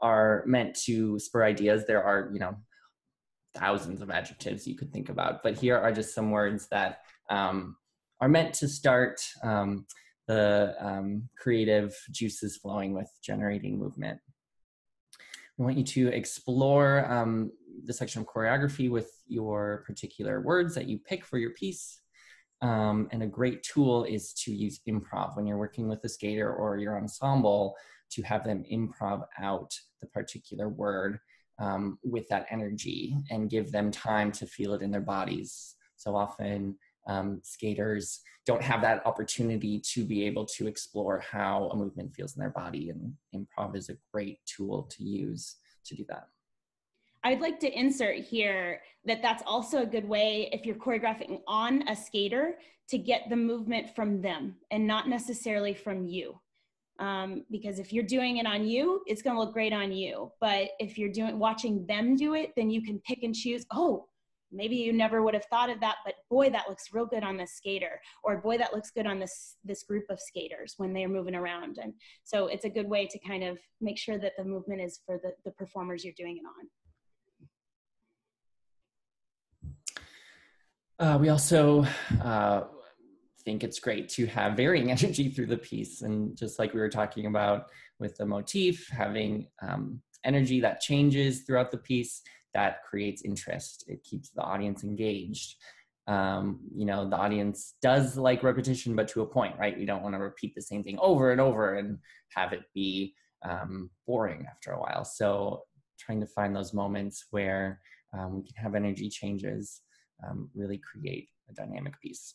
Speaker 2: are meant to spur ideas. There are, you know, thousands of adjectives you could think about, but here are just some words that um, are meant to start um, the um, creative juices flowing with generating movement. We want you to explore um, the section of choreography with your particular words that you pick for your piece. Um, and a great tool is to use improv when you're working with a skater or your ensemble to have them improv out the particular word um, with that energy and give them time to feel it in their bodies. So often um, skaters don't have that opportunity to be able to explore how a movement feels in their body, and improv is a great tool to use to do that.
Speaker 1: I'd like to insert here that that's also a good way if you're choreographing on a skater to get the movement from them and not necessarily from you. Um, because if you're doing it on you, it's going to look great on you. But if you're doing watching them do it, then you can pick and choose. Oh, maybe you never would have thought of that, but boy, that looks real good on this skater, or boy, that looks good on this this group of skaters when they're moving around. And so it's a good way to kind of make sure that the movement is for the, the performers you're doing it on.
Speaker 2: Uh, we also uh, think it's great to have varying energy through the piece. And just like we were talking about with the motif, having um, energy that changes throughout the piece, that creates interest. It keeps the audience engaged. Um, you know, the audience does like repetition, but to a point, right? We don't want to repeat the same thing over and over and have it be um, boring after a while. So trying to find those moments where um, we can have energy changes um, really create a dynamic piece.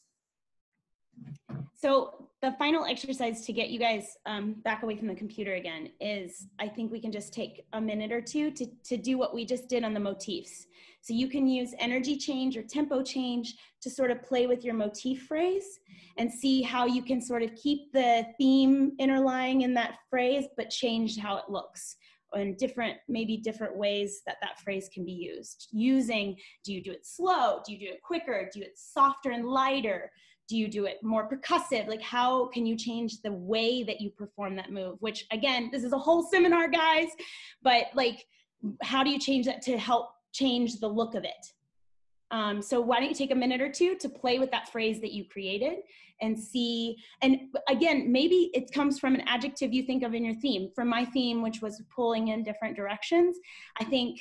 Speaker 1: So the final exercise to get you guys um, back away from the computer again is I think we can just take a minute or two to, to do what we just did on the motifs. So you can use energy change or tempo change to sort of play with your motif phrase and see how you can sort of keep the theme interlying in that phrase, but change how it looks and different maybe different ways that that phrase can be used. Using do you do it slow? Do you do it quicker? Do you it softer and lighter? Do you do it more percussive? Like how can you change the way that you perform that move? Which again this is a whole seminar guys but like how do you change that to help change the look of it um, so why don't you take a minute or two to play with that phrase that you created and see and again maybe it comes from an adjective you think of in your theme from my theme which was pulling in different directions i think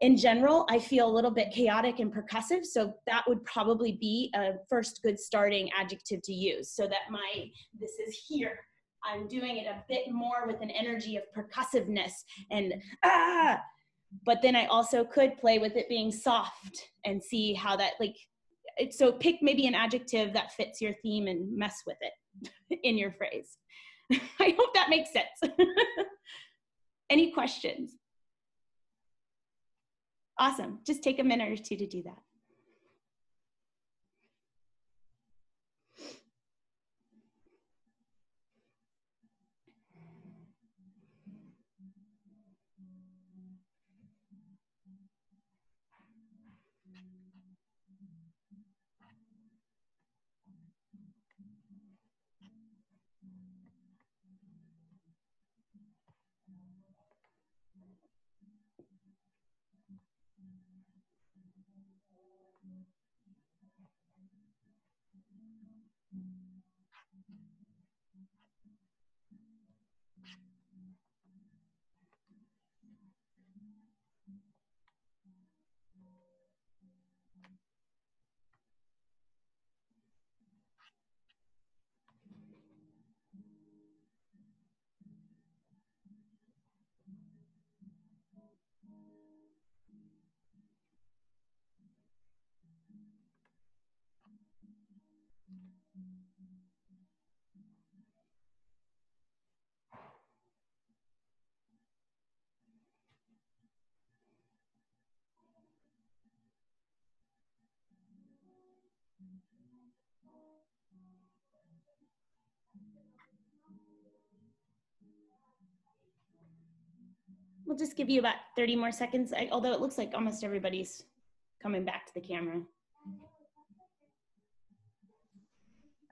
Speaker 1: in general, I feel a little bit chaotic and percussive. So that would probably be a first good starting adjective to use. So that my, this is here. I'm doing it a bit more with an energy of percussiveness and ah. But then I also could play with it being soft and see how that like. So pick maybe an adjective that fits your theme and mess with it in your phrase. I hope that makes sense. Any questions? Awesome. Just take a minute or two to do that. We'll just give you about 30 more seconds, although it looks like almost everybody's coming back to the camera.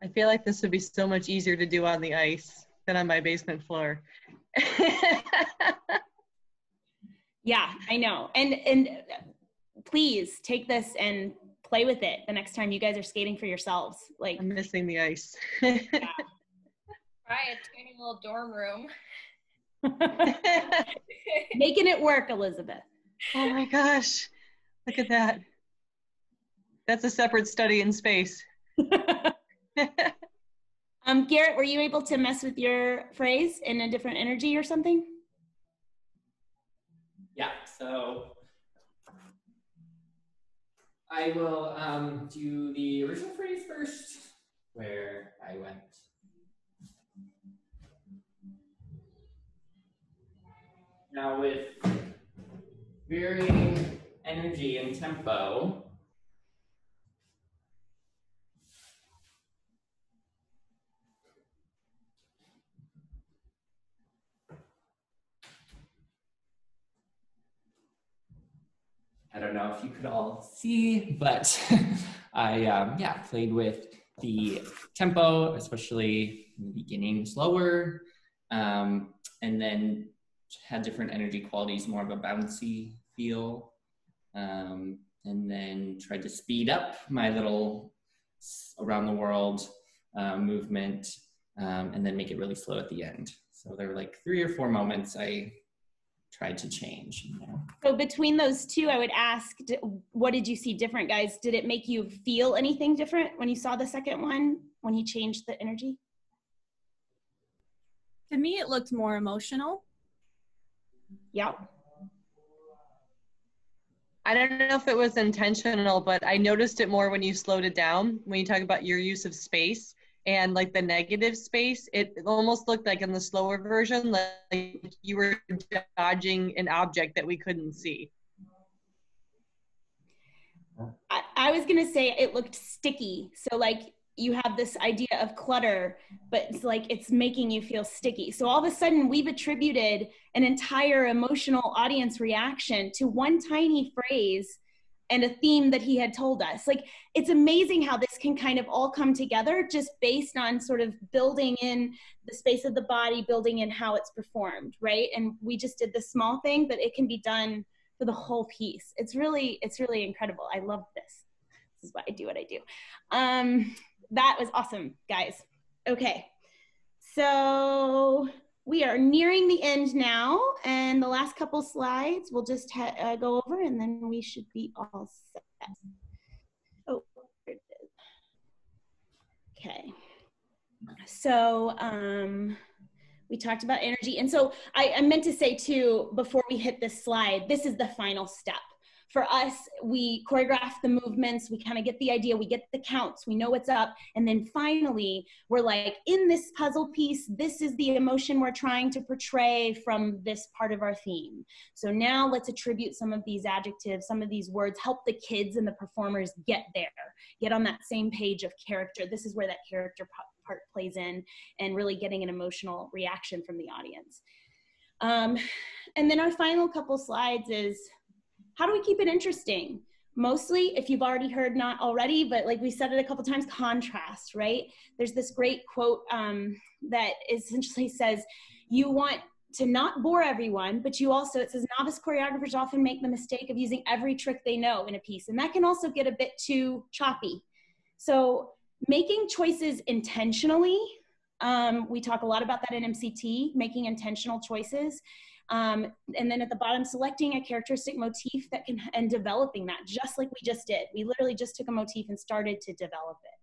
Speaker 3: I feel like this would be so much easier to do on the ice than on my basement floor.
Speaker 1: yeah, I know. And and please take this and play with it the next time you guys are skating for yourselves. Like
Speaker 3: I'm missing the ice.
Speaker 6: yeah. Try a tiny little dorm room.
Speaker 1: Making it work, Elizabeth.
Speaker 3: Oh my gosh. Look at that. That's a separate study in space.
Speaker 1: um, Garrett, were you able to mess with your phrase in a different energy or something?
Speaker 2: Yeah, so I will um, do the original phrase first, where I went Now with varying energy and tempo, I don't know if you could all see, but I um, yeah played with the tempo, especially in the beginning, slower, um, and then had different energy qualities, more of a bouncy feel. Um, and then tried to speed up my little around the world uh, movement um, and then make it really slow at the end. So there were like three or four moments I tried to change. You know?
Speaker 1: So between those two, I would ask, what did you see different, guys? Did it make you feel anything different when you saw the second one, when he changed the energy?
Speaker 4: To me, it looked more emotional.
Speaker 1: Yep.
Speaker 3: I don't know if it was intentional, but I noticed it more when you slowed it down. When you talk about your use of space and like the negative space, it almost looked like in the slower version, like you were dodging an object that we couldn't see.
Speaker 1: I, I was gonna say it looked sticky. So like you have this idea of clutter, but it's like it's making you feel sticky. So all of a sudden, we've attributed an entire emotional audience reaction to one tiny phrase and a theme that he had told us. Like it's amazing how this can kind of all come together just based on sort of building in the space of the body, building in how it's performed, right? And we just did the small thing, but it can be done for the whole piece. It's really, it's really incredible. I love this. This is why I do what I do. Um, that was awesome, guys. Okay. So we are nearing the end now, and the last couple slides we'll just uh, go over, and then we should be all set. Oh, there it is. Okay. So, um, we talked about energy. And so I, I meant to say too, before we hit this slide, this is the final step for us, we choreograph the movements, we kind of get the idea, we get the counts, we know what's up. And then finally, we're like, in this puzzle piece, this is the emotion we're trying to portray from this part of our theme. So now let's attribute some of these adjectives, some of these words, help the kids and the performers get there, get on that same page of character. This is where that character part plays in and really getting an emotional reaction from the audience. Um, and then our final couple slides is how do we keep it interesting? Mostly, if you've already heard, not already, but like we said it a couple times, contrast, right? There's this great quote um, that essentially says, you want to not bore everyone, but you also, it says, novice choreographers often make the mistake of using every trick they know in a piece. And that can also get a bit too choppy. So, making choices intentionally, um, we talk a lot about that in MCT, making intentional choices. Um, and then at the bottom, selecting a characteristic motif that can, and developing that, just like we just did. We literally just took a motif and started to develop it.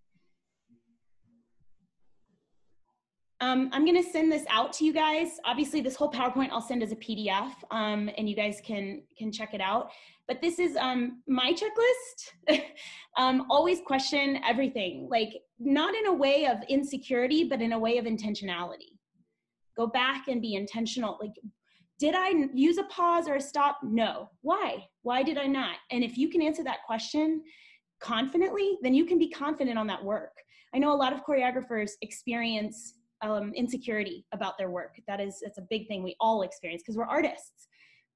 Speaker 1: Um, I'm gonna send this out to you guys. Obviously this whole PowerPoint I'll send as a PDF um, and you guys can, can check it out. But this is um, my checklist. Um, always question everything, like not in a way of insecurity, but in a way of intentionality. Go back and be intentional, like did I use a pause or a stop? No. Why? Why did I not? And if you can answer that question confidently, then you can be confident on that work. I know a lot of choreographers experience um, insecurity about their work. That is, it's a big thing we all experience because we're artists.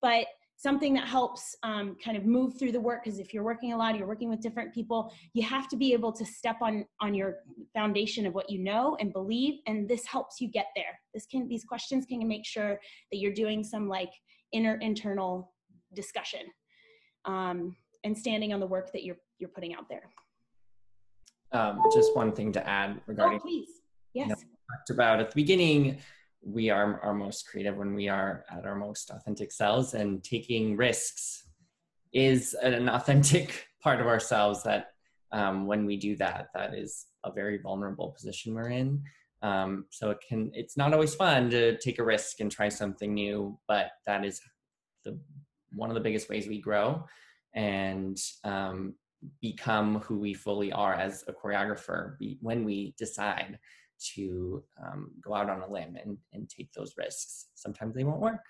Speaker 1: But something that helps um, kind of move through the work because if you're working a lot you're working with different people you have to be able to step on on your foundation of what you know and believe and this helps you get there. This can these questions can make sure that you're doing some like inner internal discussion um, and standing on the work that you're you're putting out there.
Speaker 2: Um, just one thing to add regarding
Speaker 1: oh, please. yes
Speaker 2: you know, talked about at the beginning we are our most creative when we are at our most authentic selves and taking risks is an authentic part of ourselves that um, when we do that that is a very vulnerable position we're in. Um, so it can it's not always fun to take a risk and try something new but that is the one of the biggest ways we grow and um, become who we fully are as a choreographer when we decide to um, go out on a limb and, and take those risks. Sometimes they won't work.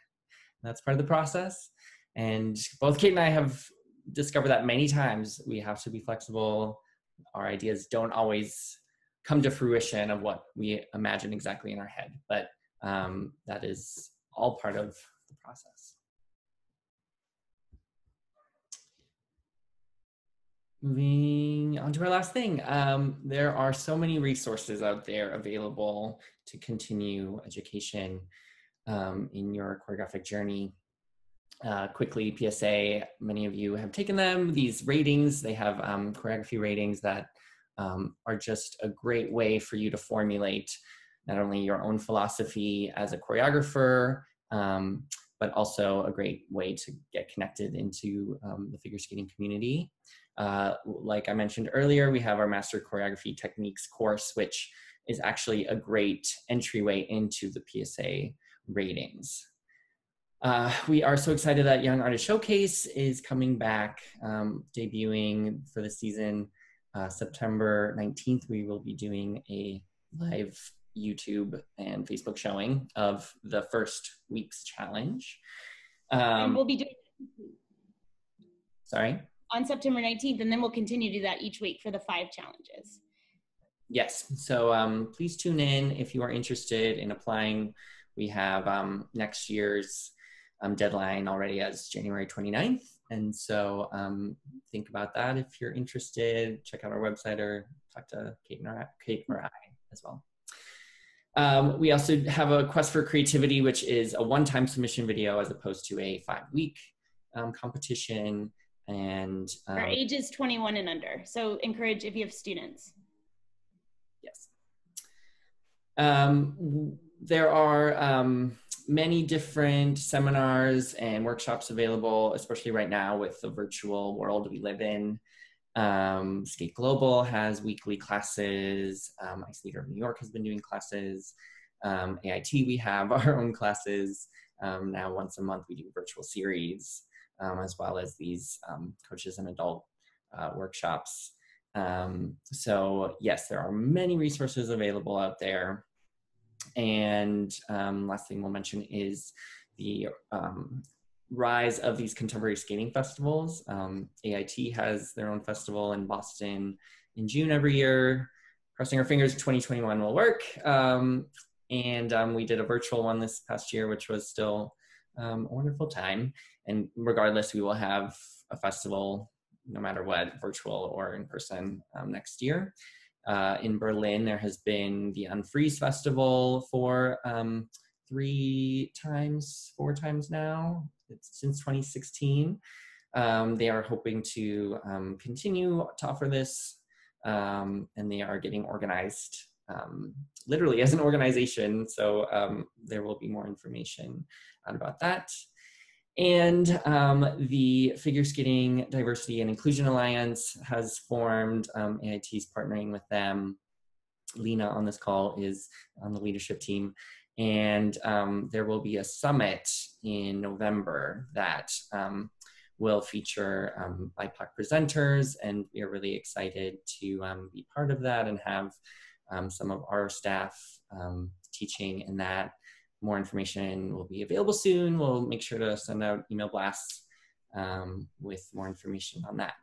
Speaker 2: That's part of the process. And both Kate and I have discovered that many times we have to be flexible. Our ideas don't always come to fruition of what we imagine exactly in our head, but um, that is all part of the process. Moving on to our last thing. Um, there are so many resources out there available to continue education um, in your choreographic journey. Uh, quickly, PSA, many of you have taken them. These ratings, they have um, choreography ratings that um, are just a great way for you to formulate not only your own philosophy as a choreographer, um, but also a great way to get connected into um, the figure skating community. Uh, like I mentioned earlier, we have our Master Choreography Techniques course, which is actually a great entryway into the PSA ratings. Uh, we are so excited that Young Artist Showcase is coming back, um, debuting for the season. Uh, September 19th, we will be doing a live YouTube and Facebook showing of the first week's challenge.
Speaker 1: Um, and we'll be doing.
Speaker 2: Sorry
Speaker 1: on September 19th, and then we'll continue to do that each week for the five challenges.
Speaker 2: Yes, so um, please tune in if you are interested in applying. We have um, next year's um, deadline already as January 29th. And so um, think about that if you're interested. Check out our website or talk to Kate, or, Kate or I as well. Um, we also have a Quest for Creativity, which is a one time submission video as opposed to a five week um, competition and
Speaker 1: um, our age is 21 and under so encourage if you have students
Speaker 2: yes um, there are um, many different seminars and workshops available, especially right now with the virtual world we live in. Um, Skate Global has weekly classes. Um, Ice Theatre of New York has been doing classes. Um, AIT, we have our own classes. Um, now, once a month, we do virtual series, um, as well as these um, coaches and adult uh, workshops. Um, so, yes, there are many resources available out there. And um, last thing we'll mention is the rise of these contemporary skating festivals. Um, AIT has their own festival in Boston in June every year. Crossing our fingers, 2021 will work. Um, and um, we did a virtual one this past year, which was still um, wonderful time. And regardless, we will have a festival no matter what, virtual or in person um, next year. Uh, in Berlin, there has been the Unfreeze Festival for um, three times, four times now, it's since 2016. Um, they are hoping to um, continue to offer this, um, and they are getting organized literally as an organization. So there will be more information about that. And um, the Figure Skating Diversity and Inclusion Alliance has formed. Um, partnering with them. Lena on this call is on the leadership team. And um, there will be a summit in November that um, will feature um, BIPOC presenters. And we are really excited to um, be part of that and have some of our staff teaching in that more information will be available soon. We'll make sure to send out email blasts um, with more information on that.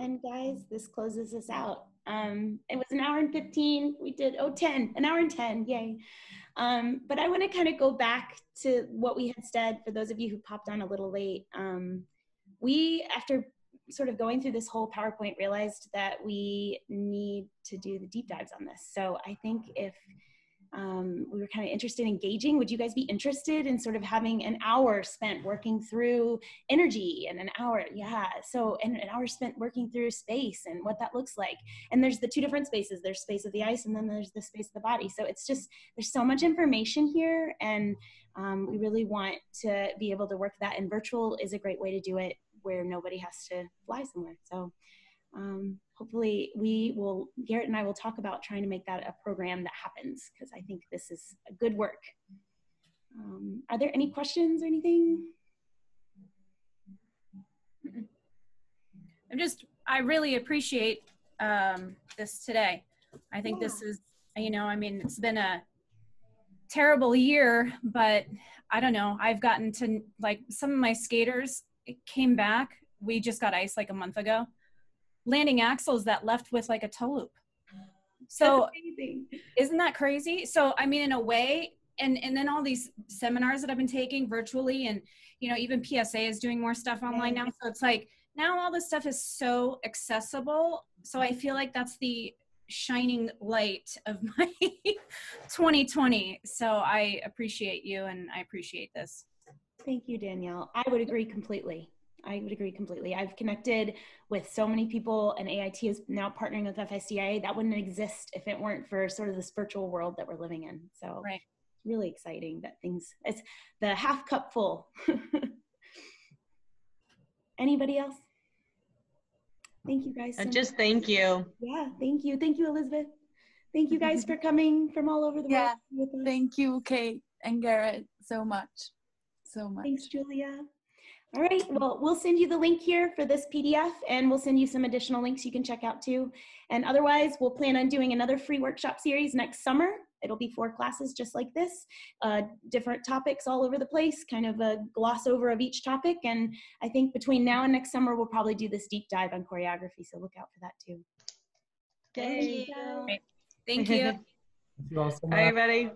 Speaker 1: And guys, this closes us out. Um, it was an hour and 15. We did, oh, 10, an hour and 10, yay. Um, but I want to kind of go back to what we had said for those of you who popped on a little late. Um, we, after sort of going through this whole PowerPoint realized that we need to do the deep dives on this. So I think if um, we were kind of interested in engaging, would you guys be interested in sort of having an hour spent working through energy and an hour, yeah. So and an hour spent working through space and what that looks like. And there's the two different spaces. There's space of the ice and then there's the space of the body. So it's just, there's so much information here and um, we really want to be able to work that and virtual is a great way to do it where nobody has to fly somewhere. So um, hopefully we will, Garrett and I will talk about trying to make that a program that happens because I think this is a good work. Um, are there any questions or anything?
Speaker 4: I'm just, I really appreciate um, this today. I think yeah. this is, you know, I mean, it's been a terrible year, but I don't know. I've gotten to like some of my skaters it came back. We just got ice like a month ago. Landing axels that left with like a toe loop. So isn't that crazy? So I mean, in a way, and and then all these seminars that I've been taking virtually, and you know, even PSA is doing more stuff online now. So it's like now all this stuff is so accessible. So I feel like that's the shining light of my 2020. So I appreciate you and I appreciate this.
Speaker 1: Thank you, Danielle. I would agree completely. I would agree completely. I've connected with so many people, and AIT is now partnering with FSDIA. That wouldn't exist if it weren't for sort of this virtual world that we're living in. So, right. really exciting that things, it's the half cup full. Anybody else? Thank you guys.
Speaker 3: So just thank you.
Speaker 1: Yeah, thank you. Thank you, Elizabeth. Thank you guys for coming from all over the
Speaker 7: yeah, world. Thank you, Kate and Garrett, so much so much.
Speaker 1: Thanks, Julia. All right, well, we'll send you the link here for this PDF and we'll send you some additional links you can check out too. And otherwise, we'll plan on doing another free workshop series next summer. It'll be four classes just like this, uh, different topics all over the place, kind of a gloss over of each topic. And I think between now and next summer, we'll probably do this deep dive on choreography. So look out for that too.
Speaker 3: Thank
Speaker 4: you. Thank you.
Speaker 3: Thank you all so much. Bye, everybody.